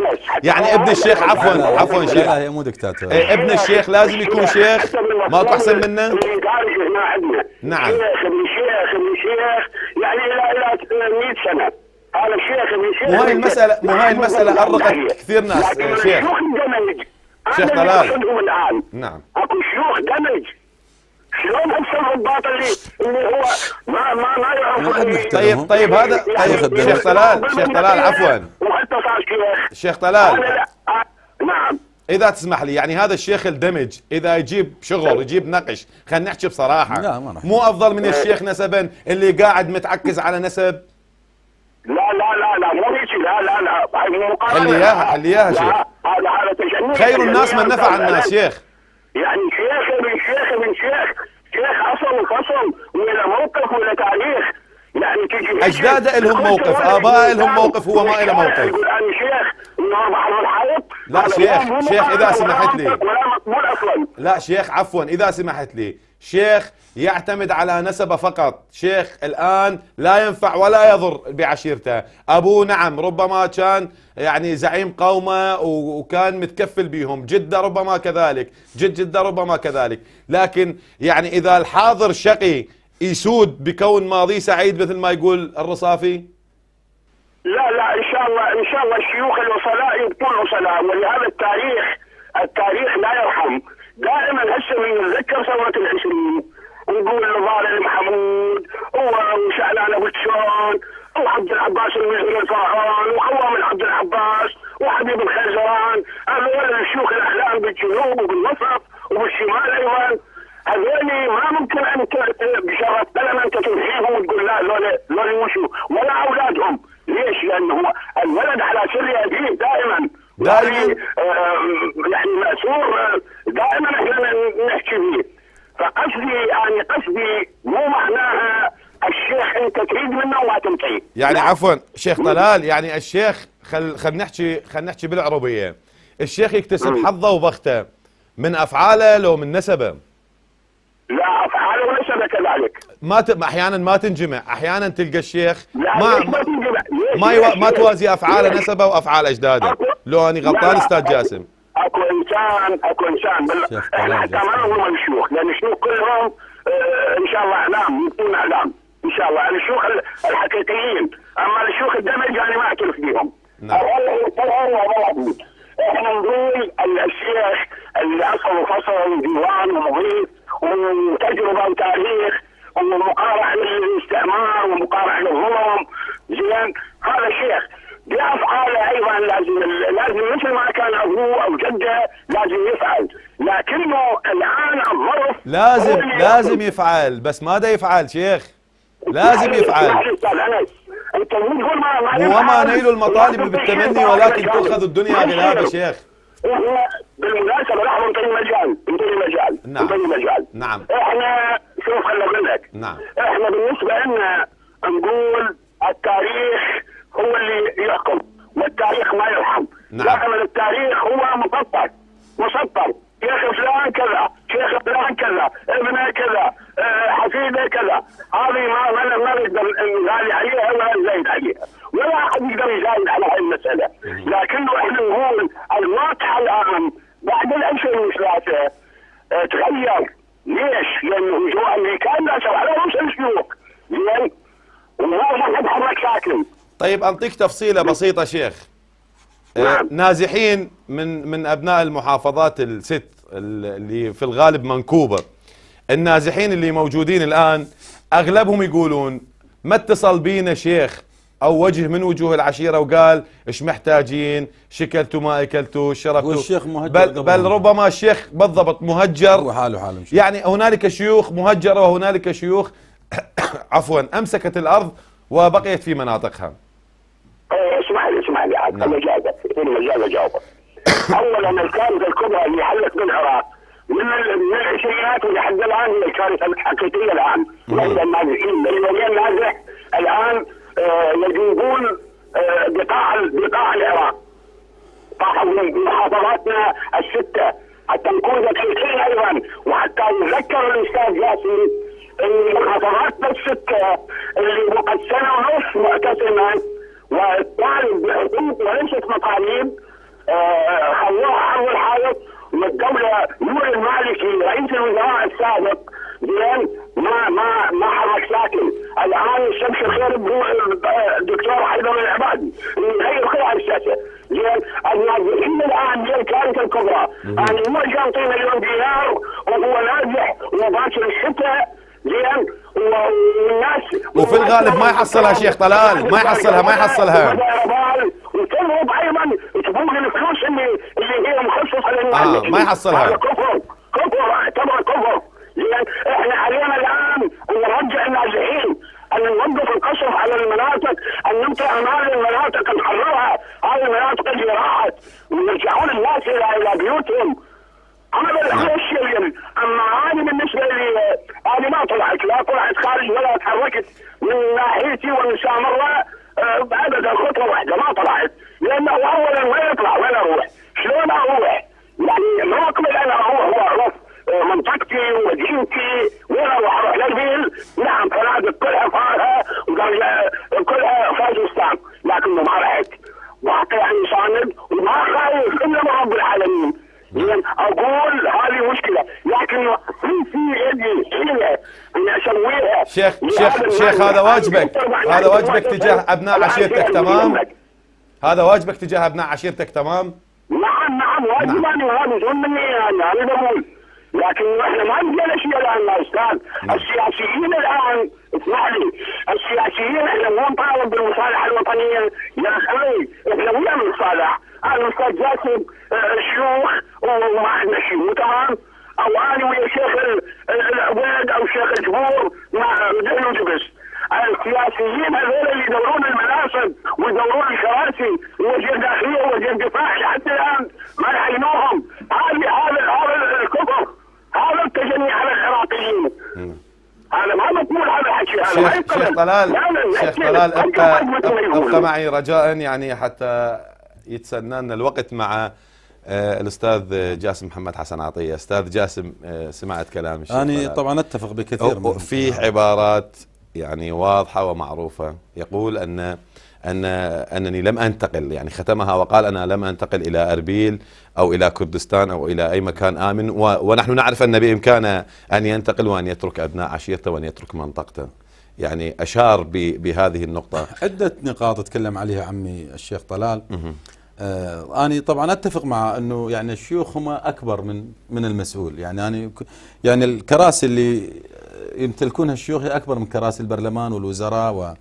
يعني ابن الشيخ عفوا عفوا شيخ. لا هي مو دكتاتور. إيه، ابن الشيخ لازم يكون شيخ. ما احسن منه؟ عندنا نعم. شيخ ابن شيخ ابن شيخ يعني إلى إلى 100 سنة. هذا شيخ ابن شيخ. مو هاي المسألة لكن أرقت كثير ناس، لكن شيخ. شيخ هذا اللي طلال. الآن. نعم. أكو شيوخ دمج. شلون هسه الضباط اللي اللي هو ما ما ما يعرف نحن اللي- نحترمهم. طيب طيب هذا شيخ طيب. شيخ طلال شيخ طلال عفوا. وحتى صار شيخ. شيخ طلال لا آه، نعم. إذا تسمح لي يعني هذا الشيخ الدمج إذا يجيب شغل يجيب نقش خلينا نحكي بصراحة. لا، ما راح. مو أفضل من الشيخ نسبا اللي قاعد متعكز على نسب لا لا لا لا مو هيك لا لا لا. خلي لا، شيخ. هذا هذا تجنن خير الناس من نفع. الناس شيخ يعني شيخ ابن شيخ ابن شيخ شيخ أصل وفصل ولا موقف ولا تاريخ يعني تجي أجداده إلهم موقف، آباء إلهم موقف، هو ما إله موقف. يقول أنا شيخ لا، شيخ، شيخ، مقارنة سمحت لي. لا شيخ عفوا إذا سمحت لي شيخ يعتمد على نسبه فقط. شيخ الآن لا ينفع ولا يضر بعشيرته. أبوه نعم ربما كان يعني زعيم قومه وكان متكفل بهم. جدة ربما كذلك جد جدة ربما كذلك. لكن يعني إذا الحاضر شقي يسود بكون ماضيه سعيد مثل ما يقول الرصافي؟ لا لا إن شاء الله إن شاء الله الشيوخ الوصلاء يبقون وصلاء ولهذا التاريخ التاريخ لا يرحم. دائما هسه من نتذكر ثورة العشرين نقول نضال محمود وشعلان أبو تشون وعبد العباس المزني الفرعون وعوام عبد العباس وحبيب الخزران هذول الشيوخ الأحلام بالجنوب وبالوسط وبالشمال أيضا هذول ما ممكن أن بشرف قلم أنت تنحيهم وتقول لا ذول ذول وشو ولا أولادهم ليش؟ لأنه الولد على سر ابيه دائماً. يعني آه، يعني مأسور آه، دائما إحنا نحكي فيه. فقصدي يعني قصدي مو معناها الشيخ أنت تريد منه وما تنطيه يعني. عفوا شيخ طلال يعني الشيخ خل خل نحكي خل نحكي بالعربية. الشيخ يكتسب. حظه وبخته من أفعاله لو من نسبه. لا ما ت... أحيانا ما تنجمع أحيانا تلقى الشيخ لا ما ما؟ ما؟ ما؟ توازي أفعاله؟ نسبة وأفعال أجداده لو اني غلطان أستاذ جاسم أكو انسان أكو إنسان بل... إحنا حتى ما. نظلم الشيوخ لأن الشيوخ كلهم آه إن شاء الله إعلام يكون إعلام إن شاء الله الشيوخ ال- الحقيقيين أما الشيوخ الدمج أنا ما اعترف بهم نعم. إحنا نقول ال- الشيخ اللي أصل وفصل ديوان ومغيث وتجربة وتاريخ ومقارعه من للاستعمار ومقارعة للظلم. زين. هذا الشيخ بافعاله أيضا لازم لازم مثل ما كان ابوه أو جده لازم يفعل. لكنه الآن الظرف لازم لازم يفعل. بس ماذا يفعل شيخ. لازم يفعل. أنت وما نيل المطالب بالتمني ولكن تؤخذ الدنيا غلابه شيخ. بالمناسبة لحظه انتهي مجال. انتهي مجال. نعم. انتهي مجال. نعم. إحنا شوف خليني أقول لك. نعم. إحنا بالنسبة لنا نقول التاريخ هو اللي يحكم والتاريخ ما يرحم. نعم. لكن التاريخ هو مسطر مسطر. شيخ فلان كذا شيخ فلان كذا ابنه كذا آه، حفيده كذا. هذه ما ما ما نقدر نغالي عليها ولا نزايد عليها. ولا أحد يقدر يزايد على هاي المسألة. لكنه إحنا نقول الواقع الآن بعد ال 2003 آه، تغير. ليش؟ لأنه جو امريكان ناشر على رؤوس الشيوخ زين وهو ما يتحرك ساكن طيب أنطيك تفصيلة بسيطة شيخ آه، نعم. نازحين من من أبناء المحافظات الست اللي في الغالب منكوبة النازحين اللي موجودين الآن أغلبهم يقولون ما اتصل بينا شيخ أو وجه من وجوه العشيرة وقال إيش محتاجين؟ شكلتوا ما أكلتوا شربتوا. والشيخ مهجر بل. بل ربما الشيخ بالضبط مهجر. هو حاله مش يعني هنالك شيوخ مهجرة وهنالك شيوخ (coughs) عفوا أمسكت الأرض وبقيت في مناطقها. آه، اسمح لي اسمح لي عاد نعم. مجازك مجال اجاوبك اولا الكارثة الكبرى اللي حلت بالعراق. من ال- من العشرينات ولحد الآن هي الكارثة الحقيقية الآن. مليونين نازح الآن يجوبون آه، بقاع بقاع العراق. طاحوا من الستة حتى نكون دقيقين أيضا. وحتى يذكر الأستاذ ياسين إن محافظاتنا السته اللي مقسمة ونص معتصما والطالب بحقوق وليست مطالب آه، خلوها حول الحائط والدولة نور المالكي رئيس الوزراء السابق زين ما ما ما حرك ساكن. الان الشمس الخير هو الدكتور حيدر العبادي يغير كل هاي السياسة زين النازحين الآن هي الكارثة الكبرى. يعني مو جاي مليون دينار وهو نازح وباكر الشتاء. زين والناس وفي الغالب ما يحصلها شيخ طلال، ما يحصلها، ما يحصلها. وتضرب أيضا تبوغ الفلوس اللي اللي هي مخصصه للمالك آه، ما يحصلها. هذا كفر. كفر اعتبر كفر. لأن إحنا علينا الآن أن نرجع النازحين أن نوقف القصف على المناطق أن نمتع امال المناطق نحررها. هذه المناطق اللي راحت. ونرجعون الناس إلى إلى بيوتهم. هذا هذا الشيء اللي- أما أنا بالنسبة لي أنا ما طلعت. لا طلعت خارج ولا تحركت من ناحيتي والمسامره آه، ابدا خطوة واحدة. ما طلعت. لأنه اولا وين أطلع؟ وين أروح؟ شلون أروح؟ يعني ما أقبل أنا أروح واعرف منطقتي ومدينتي وين أروح أروح للبيل نعم فنادق كلها ودرجه كلها فازستان لكنه ما رحت واقع يعني صامد وما خايف إلا من رب العالمين. زين أقول هذه مشكلة لكن في في يدي حيلة اني أسويها. شيخ شيخ. شيخ هذا واجبك. هذا واجبك تجاه أبناء عشيرتك تمام. هذا واجبك تجاه أبناء عشيرتك تمام؟ نعم نعم واجب أنا وهذا مني أنا أنا بقول لكن إحنا ما نلقى شيء الآن يا أستاذ. السياسيين الآن اسمح لي السياسيين إحنا مو نطالب بالمصالحة الوطنية. يا أخي إحنا ويا المصالح أنا الاستاذ جاسم آه، شيوخ وما عندنا شيء مو تمام؟ أو أنا ويا شيخ ال- ال- العبيد أو شيخ الجبور مع دهن وجبس. السياسيين هذول اللي يدورون المناصب ويدورون الكراسي وزير داخليه وزير دفاع لحتى الان ما يعينوهم هذه هذا هذا الكفر هذا التجني على العراقيين هذا ما مقبول هذا الحكي هذا ما شيخ يقبل. شيخ طلال. لا، لا، شيخ لا، طلال لا، ابقى أبقى. معي رجاء يعني حتى يتسنى الوقت مع آه، الأستاذ جاسم محمد حسن عطية. أستاذ جاسم آه، سمعت كلام الشيخ أنا طلال. طبعا أتفق بكثير من فيه عبارات يعني واضحة ومعروفة. يقول أن أن أنني لم أنتقل يعني ختمها وقال أنا لم أنتقل إلى أربيل أو إلى كردستان أو إلى أي مكان آمن ونحن نعرف أن بإمكانه أن ينتقل وأن يترك أبناء عشيرته وأن يترك منطقته. يعني أشار بهذه النقطة. عدة نقاط تكلم عليها عمي الشيخ طلال. آه أنا طبعا أتفق مع أنه يعني الشيوخ هم أكبر من من المسؤول. يعني أنا يعني الكراسي اللي يمتلكونها الشيوخ هي أكبر من كراسي البرلمان والوزراء و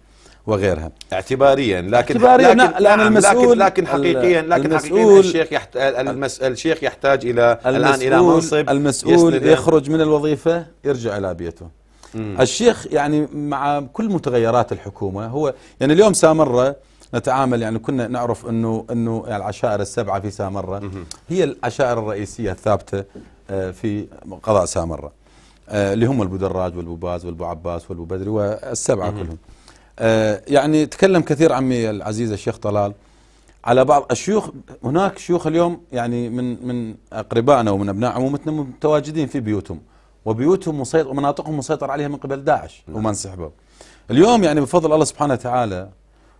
وغيرها. اعتباريا لكن اعتبارياً، لكن لا، لأن نعم، المسؤول- لكن, لكن حقيقيا لكن حقيقيا الشيخ يحت... المس... الشيخ يحتاج إلى الآن إلى منصب المسؤول. يخرج من الوظيفة يرجع إلى بيته. الشيخ يعني مع كل متغيرات الحكومة هو يعني اليوم سامرة نتعامل يعني كنا نعرف إنه إنه العشائر السبعة في سامرة هي العشائر الرئيسية الثابتة آه، في قضاء سامرة آه، اللي هم البو دراج والبو عباس والبو بدري والسبعه كلهم. آه، يعني تكلم كثير عمي العزيز الشيخ طلال على بعض. الشيوخ هناك شيوخ اليوم يعني من من أقربائنا ومن ابناء عمومتنا متواجدين في بيوتهم. وبيوتهم مسيطر ومناطقهم مسيطر عليها من قبل داعش. وما انسحبوا. اليوم يعني بفضل الله سبحانه وتعالى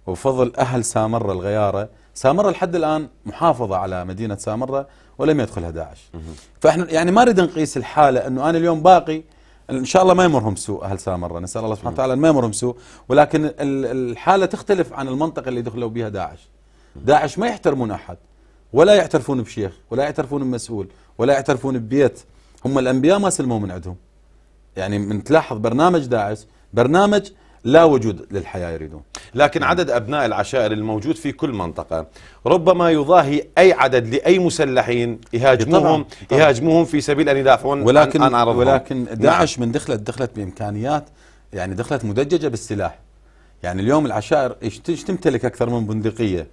وبفضل أهل سامرة الغيارة، سامرة لحد الآن محافظة على مدينة سامرة ولم يدخلها داعش. فإحنا يعني ما نريد نقيس الحالة أنه أنا اليوم باقي إن شاء الله ما يمرهم سوء أهل سامرة، نسأل الله سبحانه وتعالى أن ما يمرهم سوء، ولكن ال- الحالة تختلف عن المنطقة اللي دخلوا بها داعش. داعش ما يحترمون أحد ولا يعترفون بشيخ ولا يعترفون بمسؤول ولا يعترفون ببيت هم الأنبياء ما سلموا من عندهم يعني من تلاحظ برنامج داعش برنامج لا وجود للحياة يريدون لكن عدد أبناء العشائر الموجود في كل منطقة ربما يضاهي أي عدد لأي مسلحين يهاجموهم طبعاً، طبعاً. يهاجموهم في سبيل أن يدافعون ولكن عن, عن أرضهم. ولكن نعم. داعش من دخلت دخلت بامكانيات يعني دخلت مدججة بالسلاح يعني اليوم العشائر إيش تمتلك أكثر من بندقية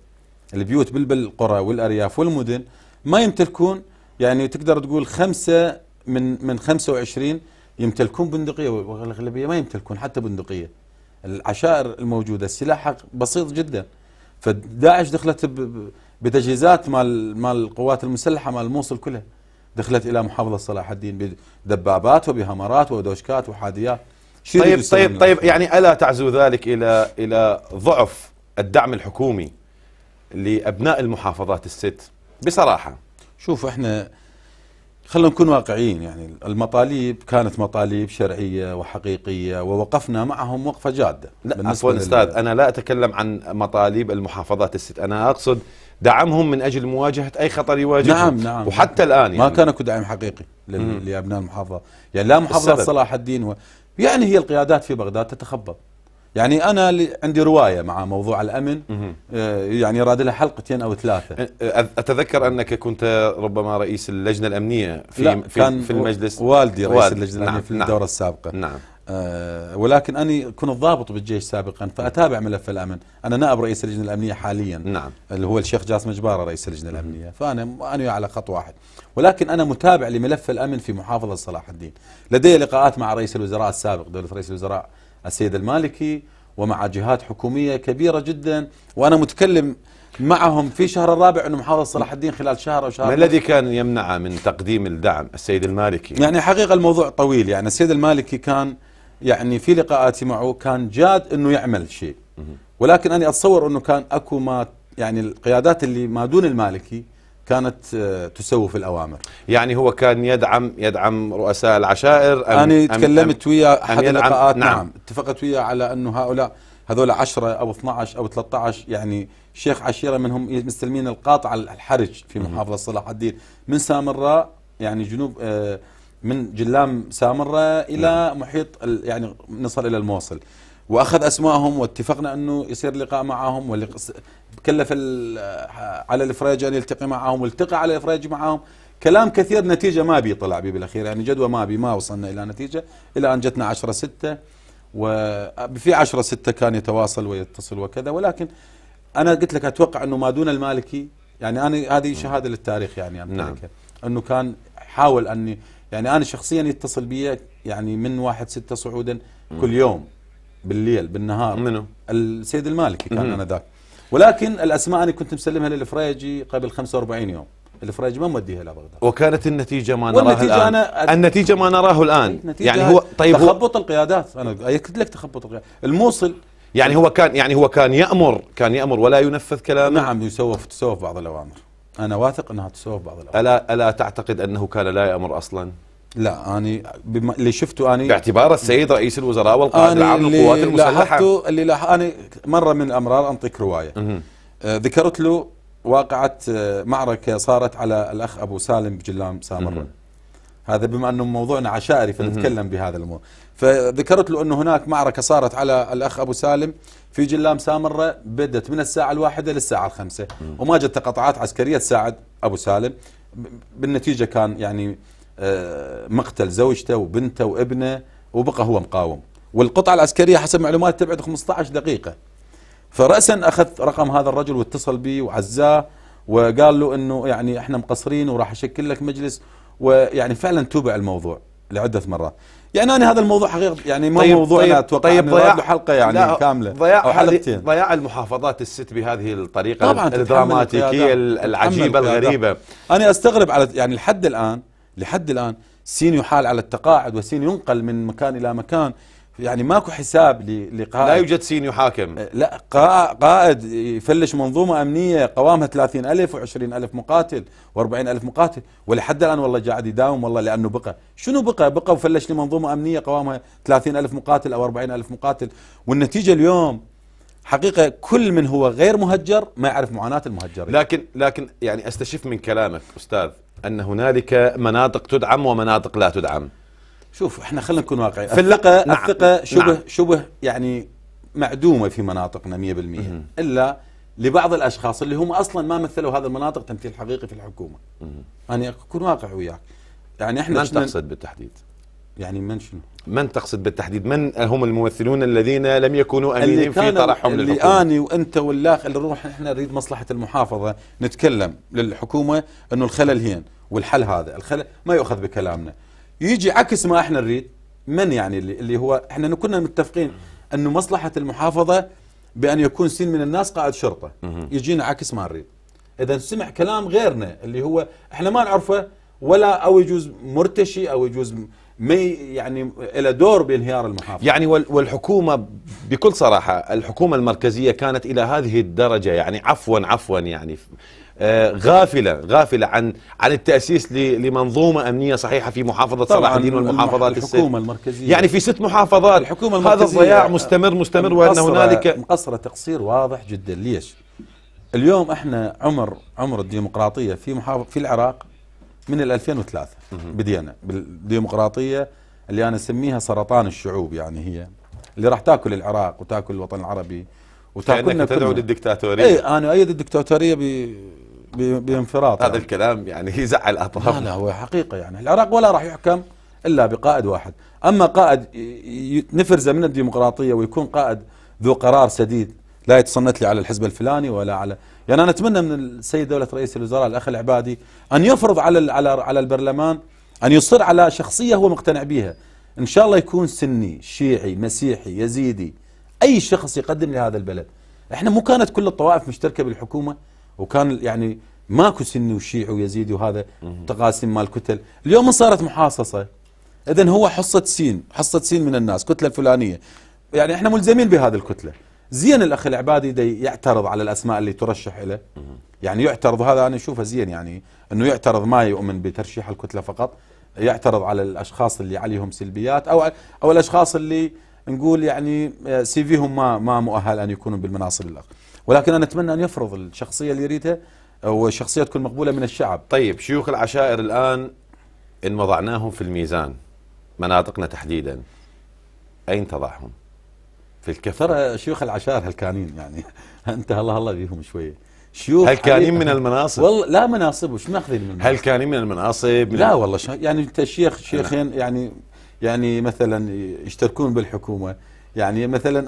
البيوت بال- بالقرى والأرياف والمدن ما يمتلكون يعني تقدر تقول خمسة من من 25 يمتلكون بندقية والأغلبية ما يمتلكون حتى بندقية. العشائر الموجودة السلاح بسيط جدا. فداعش دخلت بتجهيزات مال مال القوات المسلحة مال الموصل كلها. دخلت إلى محافظة صلاح الدين بدبابات وبهمرات ودوشكات وحاديات. طيب طيب؟ طيب يعني ألا تعزو ذلك إلى إلى ضعف الدعم الحكومي لأبناء المحافظات الست؟ بصراحة. شوف إحنا خلينا نكون واقعيين يعني المطالب كانت مطالب شرعية وحقيقية ووقفنا معهم وقفة جادة. لا عفوا أستاذ أنا لا أتكلم عن مطالب المحافظات الست أنا أقصد دعمهم من أجل مواجهة أي خطر يواجههم. نعم نعم. وحتى الآن يعني. ما كان أكو دعم حقيقي. لأبناء المحافظة. يعني لا محافظة. صلاح الدين و... يعني هي القيادات في بغداد تتخبط. يعني أنا عندي رواية مع موضوع الأمن. آه، يعني راد لها حلقتين أو ثلاثة. أتذكر أنك كنت ربما رئيس اللجنة الأمنية في لا في, كان في المجلس. والدي رئيس والد. اللجنة الأمنية نعم، في نعم. الدورة السابقة. نعم. آه ولكن أنا كنت ضابط بالجيش سابقا فأتابع ملف الأمن. أنا نائب رئيس اللجنة الأمنية حاليا نعم. اللي هو الشيخ جاسم جبارة رئيس اللجنة الأمنية. فأنا أنا على خط واحد. ولكن أنا متابع لملف الأمن في محافظة صلاح الدين. لدي لقاءات مع رئيس الوزراء السابق دولة رئيس الوزراء السيد المالكي ومع جهات حكومية كبيرة جدا وأنا متكلم معهم في شهر الرابع أنه محافظة صلاح الدين خلال شهر أو شهر ما الذي كان يمنع من تقديم الدعم السيد المالكي؟ يعني حقيقة الموضوع طويل يعني السيد المالكي كان يعني في لقاءاتي معه كان جاد إنه يعمل شيء. ولكن أنا أتصور إنه كان أكو ما يعني القيادات اللي ما دون المالكي كانت آه، تسوف الأوامر. يعني هو كان يدعم يدعم رؤساء العشائر أم أنا أم- تكلمت أحد يدعم- اللقاءات نعم. نعم. نعم اتفقت وياه على إنه هؤلاء هذول 10 أو 12 أو 13 يعني شيخ عشيرة منهم مستلمين القاطع الحرج في محافظة صلاح الدين. من سامراء يعني جنوب آه، من جلام سامراء إلى محيط ال- يعني نصل إلى الموصل. وأخذ اسمائهم واتفقنا أنه يصير لقاء معهم واللي قص- كلف ال- على الافراج أن يلتقي معهم والتقى على الافراج معهم. كلام كثير نتيجة ما بي طلع بي بالأخير يعني جدوى ما بي ما وصلنا إلى نتيجة إلى أن جتنا 10 6 وفي 10 6 كان يتواصل ويتصل وكذا ولكن أنا قلت لك أتوقع أنه ما دون المالكي يعني أنا هذه شهادة للتاريخ يعني نعم. أنه كان حاول اني يعني أنا شخصيا يتصل بي يعني من واحد ستة صعودا كل يوم. بالليل بالنهار. منو؟ السيد المالكي كان. أنا ذاك. ولكن الأسماء أنا كنت مسلمها للفريجي قبل 45 يوم. الفريجي ما موديها إلى بغداد. وكانت النتيجة ما نراها والنتيجة الآن. أنا- النتيجة ما نراه الآن. يعني هو طيب هو تخبط القيادات. أنا أكد لك تخبط القيادات. الموصل يعني هو كان يعني هو كان يامر كان يأمر ولا ينفذ كلامه؟ نعم يسوف تسوف بعض الأوامر. أنا واثق أنها تسوف بعض الأوامر. الا ألا تعتقد أنه كان لا يأمر أصلا؟ لا أني بما اللي شفته أني باعتبار السيد رئيس الوزراء والقائد العام للقوات اللي المسلحة. لاحظته اللي لاح... أنا مرة من الأمرار أنطيك رواية. آه ذكرت له واقعة آه معركة صارت على الأخ أبو سالم بجلام سامره. هذا بما أنه موضوعنا عشائري فنتكلم بهذا الموضوع فذكرت له أنه هناك معركة صارت على الأخ أبو سالم في جلام سامره بدت من الساعة الواحدة للساعة الخمسة وما جت قطعات عسكرية تساعد أبو سالم. بالنتيجة كان يعني مقتل زوجته وبنته وابنه وبقى هو مقاوم. والقطعة العسكرية حسب معلومات تبعد 15 دقيقة. فراسا أخذ رقم هذا الرجل واتصل به وعزاه وقال له إنه يعني إحنا مقصرين وراح أشكل لك مجلس ويعني فعلا توبع الموضوع لعدة مرات. يعني أنا هذا الموضوع حقيقة يعني ما طيب موضوع طيب أتوقع طيب ضياع له حلقة يعني لا كاملة ضياع أو حلقتين. ضياع المحافظات الست بهذه الطريقة طبعا الدراماتيكية العجيبة الغريبة. أنا أستغرب على يعني لحد الآن لحد الآن سين يحال على التقاعد وسين ينقل من مكان إلى مكان. يعني ماكو حساب لقائد لا يوجد سين يحاكم. لا قائد يفلش منظومة أمنية قوامها 30 ألف و20 ألف مقاتل و40 ألف مقاتل. ولحد الآن والله قاعد يداوم والله لأنه بقى. شنو بقى؟ بقى وفلش لي منظومة أمنية قوامها 30 ألف مقاتل أو 40 ألف مقاتل. والنتيجة اليوم حقيقة كل من هو غير مهجر ما يعرف معاناة المهجرين. لكن لكن يعني أستشف من كلامك أستاذ. أن هنالك مناطق تدعم ومناطق لا تدعم شوف إحنا خلينا نكون واقعيين في الثقة نعم. الثقة شبه نعم. شبه يعني معدومة في مناطقنا 100% مم. إلا لبعض الأشخاص اللي هم أصلا ما مثلوا هذه المناطق تمثيل حقيقي في الحكومة مم. أنا أكون واقع وياك يعني إحنا من تقصد بالتحديد؟ يعني من شنو؟ من تقصد بالتحديد؟ من هم الممثلون الذين لم يكونوا أمينين في طرحهم اللي للحكومة؟ آني وأنت والاخ اللي نروح إحنا نريد مصلحة المحافظة نتكلم للحكومة إنه الخلل هين والحل هذا، الخلل ما يؤخذ بكلامنا. يجي عكس ما إحنا نريد من يعني اللي, اللي هو إحنا كنا متفقين إنه مصلحة المحافظة بأن يكون سين من الناس قائد شرطة يجينا عكس ما نريد إذا سمع كلام غيرنا اللي هو إحنا ما نعرفه ولا أو يجوز مرتشي أو يجوز ما يعني له دور بانهيار المحافظة. يعني والحكومة بكل صراحة الحكومة المركزية كانت إلى هذه الدرجة يعني عفوا عفوا يعني آه، غافلة غافلة عن عن التأسيس لمنظومة أمنية صحيحة في محافظة صلاح الدين والمحافظات الحكومة المركزية. يعني في ست محافظات الحكومة المركزية هذا الضياع مستمر مستمر وأن هنالك مقصرة تقصير واضح جدا. ليش؟ اليوم إحنا عمر عمر الديمقراطية في محافظ في العراق من 2003 بدينا. بالديمقراطية اللي أنا أسميها سرطان الشعوب يعني هي. اللي راح تاكل العراق وتاكل الوطن العربي وتاكلنا تدعو للدكتاتورية. اي أنا اؤيد الدكتاتورية بانفراط هذا يعني. الكلام يعني يزعل أطراف. لا لا هو حقيقة يعني. العراق ولا راح يحكم إلا بقائد واحد. أما قائد نفرزه من الديمقراطية ويكون قائد ذو قرار سديد لا يتصنت لي على الحزب الفلاني ولا على يعني أنا أتمنى من السيد دولة رئيس الوزراء الأخ العبادي أن يفرض على على على البرلمان أن يصر على شخصية هو مقتنع بها إن شاء الله يكون سني شيعي مسيحي يزيدي أي شخص يقدم لهذا البلد. إحنا مو كانت كل الطوائف مشتركة بالحكومة وكان يعني ماكو سني وشيعي ويزيدي وهذا تقاسيم مال كتل. اليوم صارت محاصصة. اذا هو حصة سين حصة سين من الناس كتلة الفلانية. يعني إحنا ملزمين بهذه الكتلة. زين الأخ العبادي دي يعترض على الأسماء اللي ترشح له يعني يعترض هذا أنا أشوفه زين يعني إنه يعترض ما يؤمن بترشيح الكتلة فقط يعترض على الأشخاص اللي عليهم سلبيات أو أو الأشخاص اللي نقول يعني سي فيهم ما ما مؤهل أن يكونوا بالمناصب الاخرى ولكن أنا أتمنى أن يفرض الشخصية اللي يريدها وشخصيه تكون مقبولة من الشعب. طيب شيوخ العشائر الآن إن وضعناهم في الميزان مناطقنا تحديدا أين تضعهم؟ في الكفه ترى شيوخ العشائر هلكانين يعني. (laughs) أنت الله الله بيهم شوية. شيوخ هلكانين من المناصب. والله لا مناصب وش ماخذين من المناصب هلكانين من المناصب من لا والله يعني أنت شيخ شيخين يعني يعني مثلا يشتركون بالحكومة. يعني مثلا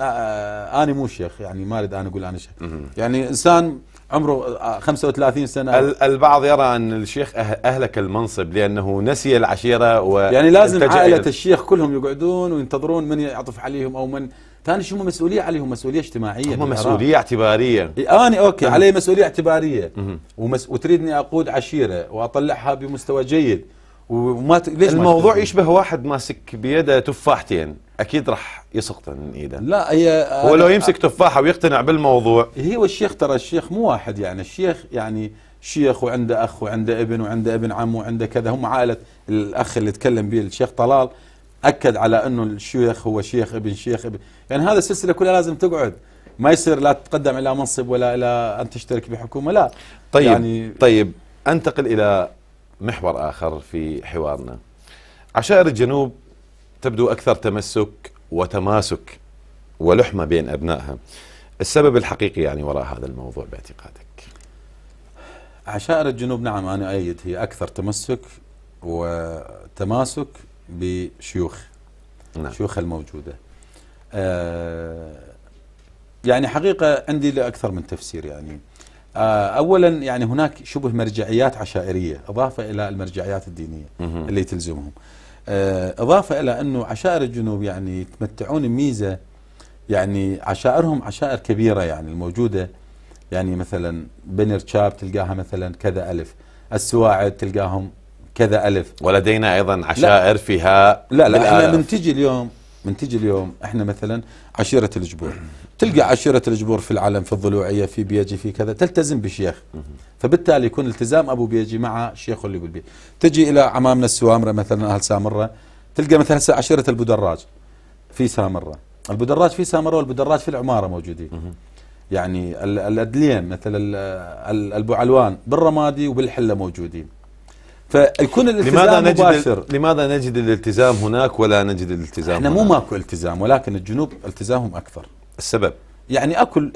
أنا مو شيخ يعني ما أريد أنا أقول أنا شيخ. يعني إنسان عمره 35 سنة. البعض يرى أن الشيخ أهلك المنصب لأنه نسي العشيرة و يعني لازم عائلة الشيخ كلهم يقعدون وينتظرون من يعطف عليهم أو من ثاني شو مسؤولية عليهم مسؤولية اجتماعية هم مسؤولية اعتبارية. أنا أوكي أه. علي مسؤولية اعتبارية. ومس... وتريدني أقود عشيرة وأطلعها بمستوى جيد. وما ت... ليش الموضوع يشبه واحد ماسك بيده تفاحتين. أكيد راح يسقط من ايده لا هي هو لو يمسك تفاحة ويقتنع بالموضوع. هي والشيخ ترى الشيخ مو واحد يعني. الشيخ يعني شيخ وعنده أخ وعنده ابن وعنده ابن عم وعنده كذا. هم عائلة الأخ اللي تكلم به الشيخ طلال. أكد على أنه الشيخ هو شيخ ابن شيخ ابن يعني هذا السلسلة كلها لازم تقعد. ما يصير لا تتقدم إلى منصب ولا إلى أن تشترك بحكومة لا. طيب يعني طيب أنتقل إلى محور آخر في حوارنا. عشائر الجنوب تبدو أكثر تمسك وتماسك ولحمة بين أبنائها. السبب الحقيقي يعني وراء هذا الموضوع باعتقادك؟ عشائر الجنوب نعم أنا أيد هي أكثر تمسك وتماسك بشيوخ نعم. شيوخ الموجودة آه يعني حقيقة عندي له أكثر من تفسير يعني آه أولا يعني هناك شبه مرجعيات عشائرية إضافة إلى المرجعيات الدينية مهم. اللي تلزمهم آه إضافة إلى أنه عشائر الجنوب يعني يتمتعون بميزة يعني عشائرهم عشائر كبيرة يعني الموجودة يعني مثلا بني رشاب تلقاها مثلا كذا ألف السواعد تلقاهم كذا ألف. ولدينا أيضا عشائر فيها لا لا إحنا بالآلاف. من تجي اليوم من تجي اليوم إحنا مثلا عشيرة الجبور. تلقى عشيرة الجبور في العلم في الضلوعية في بيجي في كذا. تلتزم بشيخ فبالتالي يكون التزام أبو بيجي مع شيخه اللي بالبيت. تجي إلى عمامنا السوامرة مثلا أهل سامرة. تلقى مثلا عشيرة البدراج في سامرة. البدراج في سامرة والبدراج في العمارة موجودين. يعني ال- الادليم مثل ال- ال- البوعلوان بالرمادي وبالحلة موجودين. فيكون الالتزام لماذا نجد مباشر. لماذا نجد الالتزام هناك ولا نجد الالتزام إحنا مو هناك؟ ماكو التزام ولكن الجنوب التزامهم أكثر. السبب. يعني اكل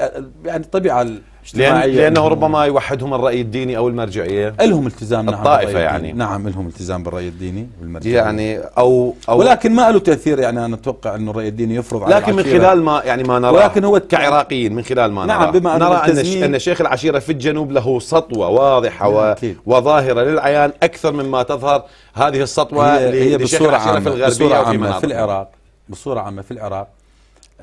يعني الطبيعه لأن إنهم- ربما يوحدهم الرأي الديني أو المرجعية لهم التزام نعم الطائفة بالرأي يعني. نعم لهم التزام بالرأي الديني والمرجعية يعني أو أو ولكن ما له تأثير يعني أنا أتوقع انه الرأي الديني يفرض على لكن من. خلال ما يعني ما نراه ولكن هو كعراقيين من خلال ما نعم، نراه بما أنه نرى ش- أن شيخ العشيرة في الجنوب له سطوة واضحة و... أكيد. وظاهرة للعيان أكثر مما تظهر هذه السطوة هي, هي بصورة في عامة بصورة وفي عامة مناطق في العراق بصورة عامة في العراق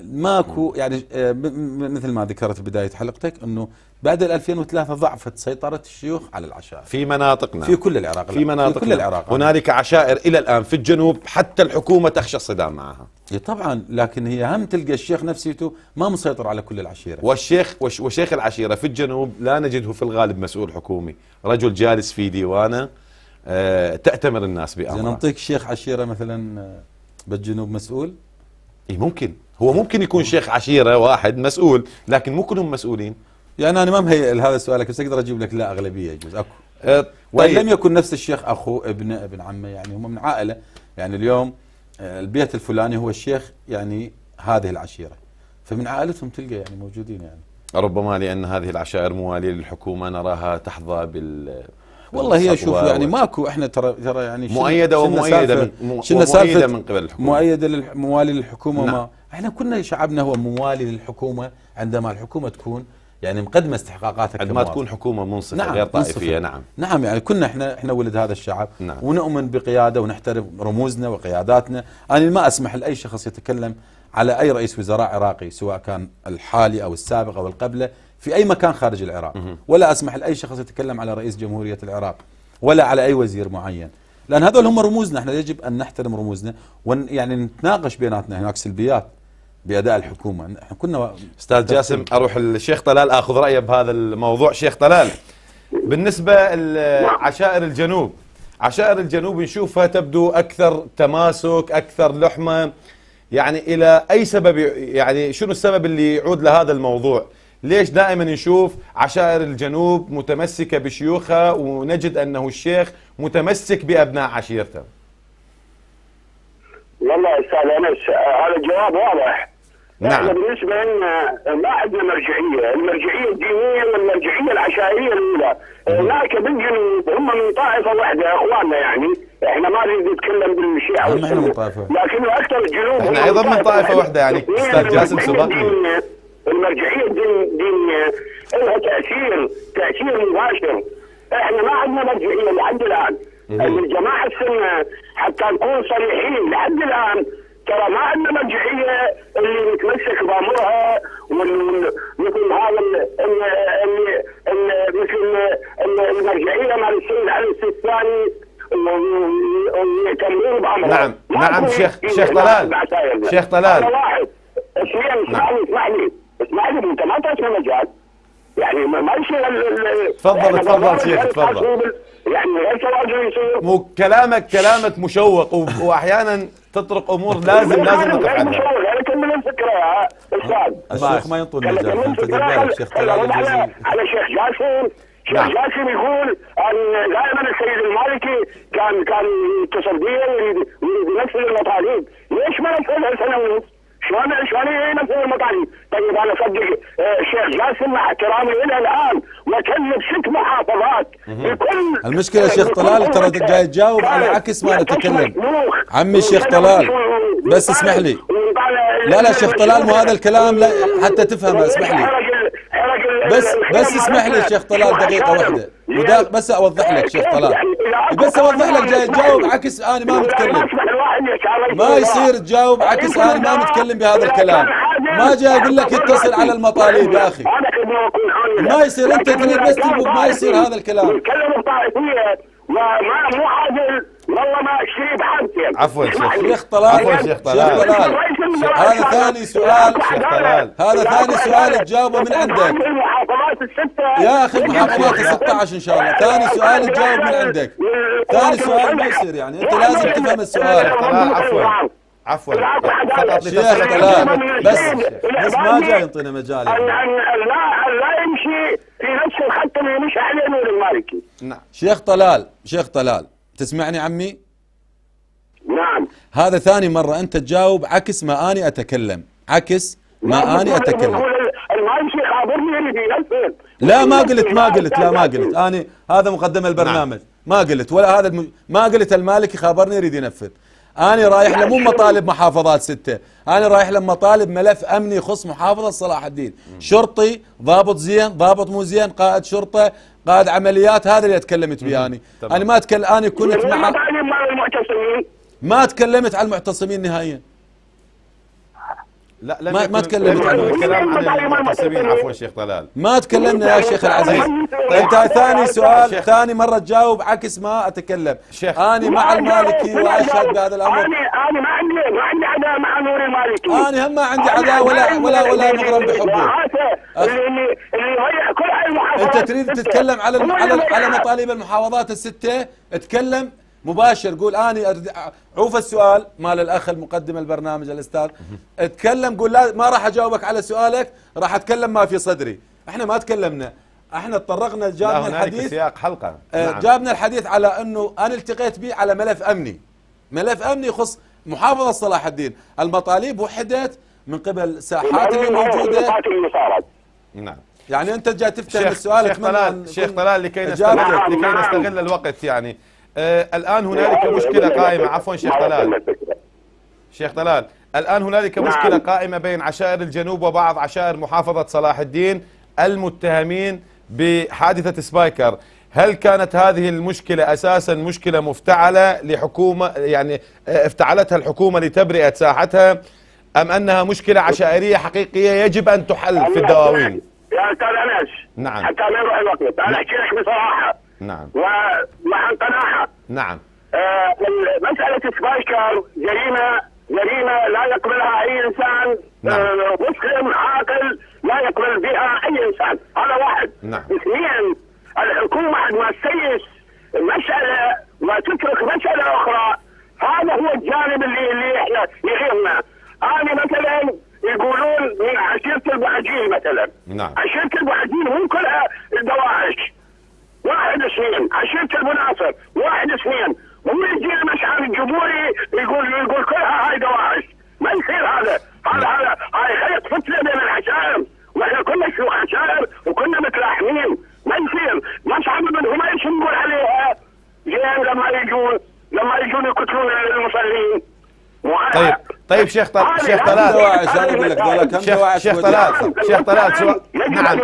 ماكو يعني آه، مثل ما ذكرت بداية حلقتك إنه بعد ال 2003 ضعفت سيطرة الشيوخ على العشائر. في مناطقنا. في كل العراق في مناطقنا في كل العراق. هنالك عشائر إلى الآن في الجنوب حتى الحكومة تخشى الصدام معها. طبعا لكن هي هم تلقى الشيخ نفسيته ما مسيطر على كل العشيرة. والشيخ وش- وشيخ العشيرة في الجنوب لا نجده في الغالب مسؤول حكومي. رجل جالس في ديوانه آه، تأتمر الناس بأمره. نعطيك شيخ عشيرة مثلا آه، بالجنوب مسؤول؟ إيه ممكن. هو ممكن يكون شيخ عشيرة واحد مسؤول لكن مو كلهم مسؤولين. يعني أنا ما مهيئ لهذا السؤال بس أقدر أجيب لك لا أغلبية يجوز أكو. آه، وإن لم طيب يكن نفس الشيخ اخوه ابنه ابن عمه يعني هم من عائلة يعني اليوم آه، البيت الفلاني هو الشيخ يعني هذه العشيرة. فمن عائلتهم تلقى يعني موجودين يعني. ربما لأن هذه العشائر موالية للحكومة نراها تحظى بال والله هي شوف يعني ماكو إحنا ترى ترى يعني مؤيدة شلنا ومؤيدة سالفة- من قبل الحكومة مؤيدة للح- موالي للحكومة نعم. ما إحنا كنا شعبنا هو موالي للحكومة عندما الحكومة تكون يعني مقدمة استحقاقاتها عندما. تكون حكومة منصفة نعم غير منصفة. نعم نعم يعني كنا إحنا إحنا ولد هذا الشعب نعم. ونؤمن بقيادة ونحترم رموزنا وقياداتنا أنا ما أسمح لأي شخص يتكلم على أي رئيس وزراء عراقي سواء كان الحالي أو السابق أو القبله في أي مكان خارج العراق. ولا أسمح لأي شخص يتكلم على رئيس جمهورية العراق ولا على أي وزير معين. لأن هذول هم رموزنا إحنا يجب أن نحترم رموزنا ون يعني نتناقش بيناتنا هناك سلبيات بأداء الحكومة. إحنا كنا أستاذ جاسم أروح الشيخ طلال آخذ رايه بهذا الموضوع. شيخ طلال بالنسبة لعشائر الجنوب عشائر الجنوب نشوفها تبدو أكثر تماسك أكثر لحمة. يعني إلى أي سبب يعني شنو السبب اللي يعود لهذا الموضوع؟ ليش دائما نشوف عشائر الجنوب متمسكة بشيوخها ونجد أنه الشيخ متمسك بأبناء عشيرته؟ والله يا أستاذ أنس آه، هذا الجواب واضح. نعم. إحنا بالنسبة لنا ما عندنا مرجعية، المرجعية الدينية والمرجعيه العشائرية الأولى، هناك بالجنوب هم من طائفة واحدة إخواننا يعني، إحنا ما نريد نتكلم بالشيعة هم إحنا من واحدة. لكن أكثر الجنوب إحنا هم أيضاً من طائفة واحدة. يعني، اثنين، أستاذ جاسم سبقني. المرجعية الدين- الدينيه لها تأثير تأثير مباشر. إحنا ما عندنا مرجعية لحد الآن. الجماعة السنة حتى نكون صريحين لحد الآن ترى ما عندنا مرجعية اللي نتمسك بامرها مثل هذا ال- ال- ال- ال- مثل ال- المرجعية مال السيد علي السيستاني ويكملون بأمرها. نعم، نعم، شيخ- في شيخ طلال. شيخ طلال. اثنين اسمح لي اسمح لي انت ما تعطينا مجال يعني ما ما يصير ال- ال- تفضل، تفضل شيخ، تفضل. يعني غير تواصل يصير. مو كلامك كلامك مشوق وأحيانا تطرق أمور لازم لازم نقف غير عنها مشوق غير كمل الفكرة يا أستاذ. الشيخ ما ينطون خلي مجال أنت دير بالك شيخ طلال على على شيخ جاسم. شيخ نعم. جاسم يقول أن دائما السيد المالكي كان كان يتصل بي ويريد يريد ينفذ المطالب. ليش ما نفذها سنة ونص؟ شلون شلون ينفذ المطالب؟ طيب أنا أصدق آه، الشيخ جاسم مع احترامي إلى الآن وكلف ست محافظات بكل المشكلة يا شيخ طلال ترى جاي تجاوب على عكس ما نتكلم. عمي الشيخ طلال، بس اسمح لي. لا لا شيخ طلال مو هذا الكلام لا حتى تفهمه اسمح لي. بس بس اسمح لي شيخ طلال دقيقة واحدة. ودا بس أوضح لك شيخ طلال. بس أوضح لك جاي تجاوب عكس أنا ما متكلم ما يصير تجاوب عكس أنا ما متكلم بهذا الكلام. ما جاي أقول لك اتصل على المطالب يا أخي. ما يصير أنت تريد بس تلبق ما يصير هذا الكلام. بطائفيه ما ما مو عادل والله ما أشتري عفواً شيخ. شيخ طلال. عفواً شيخ طلال. شيخ طلال. هذا ثاني سؤال. شيخ طلال. هذا ثاني سؤال تجاوبه من عندك. الستة يا أخي المحافظات ال 16 ان شاء الله ثاني سؤال تجاوب من عندك ثاني سؤال ما يصير يعني انت لازم تفهم السؤال عفوا عفوا فقط شيخ طلال بس بس ما جاي يعطينا مجال أن يعني. لا لا يمشي في نفس الخط اللي يمشي عليه نور المالكي نعم شيخ طلال شيخ طلال تسمعني عمي نعم هذا ثاني مرة أنت تجاوب عكس ما أني أتكلم عكس ما أني أتكلم لا ما قلت ما قلت لا ما قلت. أنا هذا مقدم البرنامج. ما قلت ولا هذا الم... ما قلت المالكي خابرني يريد ينفذ. أنا رايح له مو مطالب محافظات ستة. أنا رايح له مطالب ملف أمني يخص محافظة صلاح الدين. شرطي ضابط زين ضابط مو زين قائد شرطة قائد عمليات هذا اللي تكلمت به أنا. تمام. أنا ما أتكلم أنا كنت مع ما تكلمت عن المعتصمين نهائيا. لا لم ما- ما تكلمت. الكلام عن المعتصمين عفوا شيخ طلال. ما تكلمنا يا شيخ العزيز. انت ثاني سؤال شيخ. ثاني مرة تجاوب عكس ما أتكلم. شيخ. أنا مع المالكي واشهد بهذا الأمر. أنا أنا ما عندي ما عندي عداوه مع نور المالكي أنا هم ما عندي عداوة ولا ولا ولا مغرم بحبه. اللي اللي اللي يضيع كل هاي المحافظات أنت تريد تتكلم على على. مطالب المحافظات الستة؟ اتكلم. مباشر قول اني أرد- عوف السؤال مال الأخ المقدم البرنامج الأستاذ. أتكلم؟ قول لا ما راح أجاوبك على سؤالك راح أتكلم ما في صدري. إحنا ما تكلمنا إحنا تطرقنا جابنا الحديث. سياق حلقة. آه، نعم. جابنا الحديث على إنه أنا التقيت به على ملف أمني. ملف أمني يخص محافظة صلاح الدين. المطالب وحدت من قبل ساحات اللي صارت نعم. يعني أنت جاي تفتهم شيخ السؤال شيخ طلال شيخ طلال لكي. نستغل لكي نعم. نستغل الوقت يعني. آه الآن هنالك مشكلة قائمة. عفوا شيخ طلال شيخ طلال الآن هنالك نعم. مشكلة قائمة بين عشائر الجنوب وبعض عشائر محافظة صلاح الدين المتهمين بحادثة سبايكر. هل كانت هذه المشكلة أساسا مشكلة مفتعلة لحكومة يعني آه، افتعلتها الحكومة لتبرئة ساحتها أم أنها مشكلة عشائرية حقيقية يجب أن تحل في الدواوين؟ يا أستاذ أنس. نعم. حتى لا يروح الوقت. أنا أحكي لك بصراحة. نعم. ومع قناعه نعم. آه، مسألة سبايكر جريمة جريمة لا يقبلها أي إنسان. نعم. آه، مسلم عاقل لا يقبل بها أي إنسان. هذا واحد. نعم. اثنين الحكومة عندما تسيس مسألة وتترك مسألة أخرى. هذا هو الجانب اللي اللي إحنا يغيرنا. أنا مثلا يقولون من عشيرة البعجيل مثلا. نعم. عشيرة البعجيل مو كلها دواعش. واحد اثنين عشيرة المناصر واحد اثنين ومن يجي المشعر الجمهوري يقول يقول كلها هاي دواعش. ما يصير هذا. هذا هذا هاي خلق فتنه بين العشائر. وإحنا كنا شيوخ عشائر وكنا متلاحمين. ما يصير. مشعر بن هميس نقول عليها. زين لما يجون لما يجون يقتلون المصلين طيب. طيب شيخ طل... هذه- شيخ طلال. شيخ شيخ طلال. شيخ طلال نعم.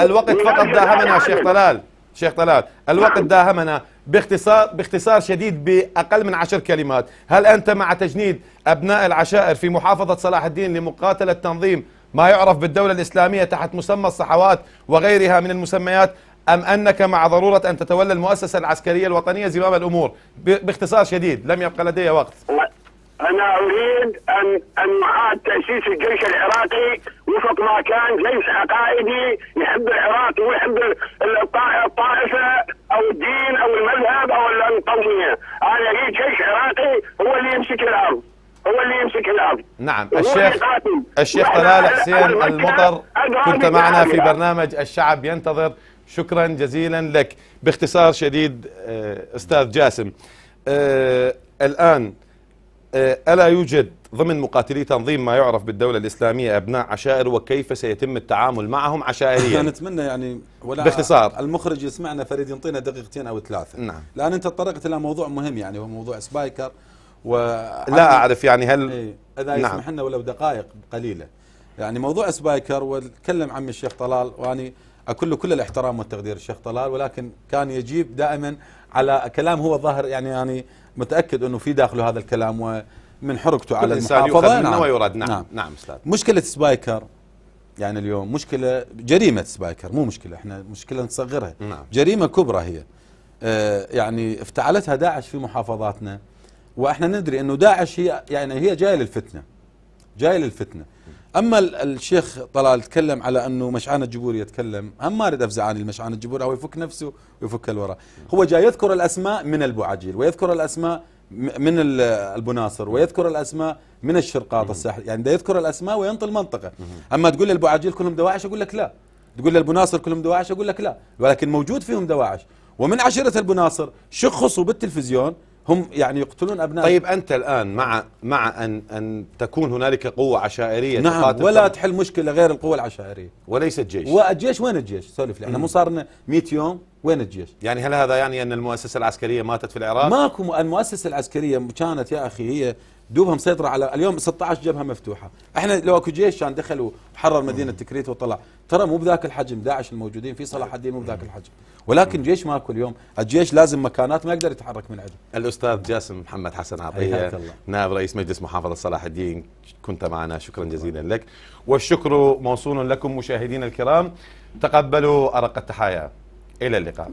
الوقت فقط داهمنا شيخ طلال. شيخ طلال الوقت داهمنا باختصار باختصار شديد بأقل من عشر كلمات. هل أنت مع تجنيد أبناء العشائر في محافظة صلاح الدين لمقاتله تنظيم ما يعرف بالدولة الإسلامية تحت مسمى الصحوات وغيرها من المسميات أم أنك مع ضرورة أن تتولى المؤسسة العسكرية الوطنية زمام الأمور؟ باختصار شديد لم يبقى لدي وقت. أنا أريد ان أن نعاد تأسيس الجيش العراقي وفق ما كان جيش عقائدي يحب العراق ويحب ال- الطا- الطائفة أو الدين أو المذهب أو القوميه، أنا اريد جيش عراقي هو اللي يمسك الأرض، هو اللي يمسك الأرض. نعم الشيخ. الشيخ طلال حسين المطر كنت معنا في. برنامج الشعب ينتظر شكرا جزيلا لك باختصار شديد آه، أستاذ جاسم آه، الآن آه، ألا يوجد ضمن مقاتلي تنظيم ما يعرف بالدولة الإسلامية أبناء عشائر وكيف سيتم التعامل معهم عشائريا نتمنى يعني ولا باختصار. المخرج يسمعنا فريد ينطينا دقيقتين أو ثلاثة نعم. لأن أنت تطرقت إلى موضوع مهم يعني هو موضوع سبايكر و لا أعرف يعني هل إيه، إذا نعم. يسمح لنا ولو دقائق قليلة يعني موضوع سبايكر وتكلم عن الشيخ طلال وأني اكل له كل الاحترام والتقدير الشيخ طلال ولكن كان يجيب دائما على كلام هو ظاهر يعني يعني متأكد إنه في داخله هذا الكلام ومن حركته على يؤخذ منه ويرد. نعم. نعم. نعم أستاذ. مشكلة سبايكر يعني اليوم مشكلة جريمة سبايكر مو مشكلة إحنا مشكلة نصغرها. نعم. جريمة كبرى هي. آه، يعني افتعلتها داعش في محافظاتنا وإحنا ندري إنه داعش هي يعني هي جاية للفتنة. جاية للفتنة. أما ال- الشيخ طلال تكلم على أنه مشعان الجبور يتكلم هم ما اريد افزعاني المشعان الجبور أو يفك نفسه ويفك الوراء هو جاي يذكر الأسماء من البوعجيل ويذكر الأسماء من ال- البناصر ويذكر الأسماء من الشرقاط الساحل يعني ده يذكر الأسماء وينطي المنطقة. أما تقول لي البوعجيل كلهم دواعش أقول لك لا. تقول لي البناصر كلهم دواعش أقول لك لا. ولكن موجود فيهم دواعش. ومن عشيره البناصر شخصوا بالتلفزيون هم يعني يقتلون ابناء طيب أنت الآن مع مع أن أن تكون هنالك قوة عشائرية نعم تقاتل ولا تحل مشكلة غير القوى العشائرية وليست جيش والجيش وين الجيش؟ سولف لي إحنا مو صار لنا 100 يوم وين الجيش؟ يعني هل هذا يعني أن المؤسسة العسكرية ماتت في العراق؟ ماكو المؤسسة العسكرية كانت يا أخي هي دوبها مسيطره على اليوم 16 جبهة مفتوحة، إحنا لو أكو جيش كان دخل وحرر مدينة تكريت وطلع، ترى مو بذاك الحجم داعش الموجودين في صلاح الدين مو بذاك الحجم، ولكن جيش ماكو اليوم، الجيش لازم مكانات ما يقدر يتحرك من عندها. الأستاذ جاسم محمد حسن الله. نائب رئيس مجلس محافظة صلاح الدين كنت معنا شكرا جزيلا لك. والشكر موصول لكم مشاهدينا الكرام. تقبلوا أرق التحايا. إلى اللقاء.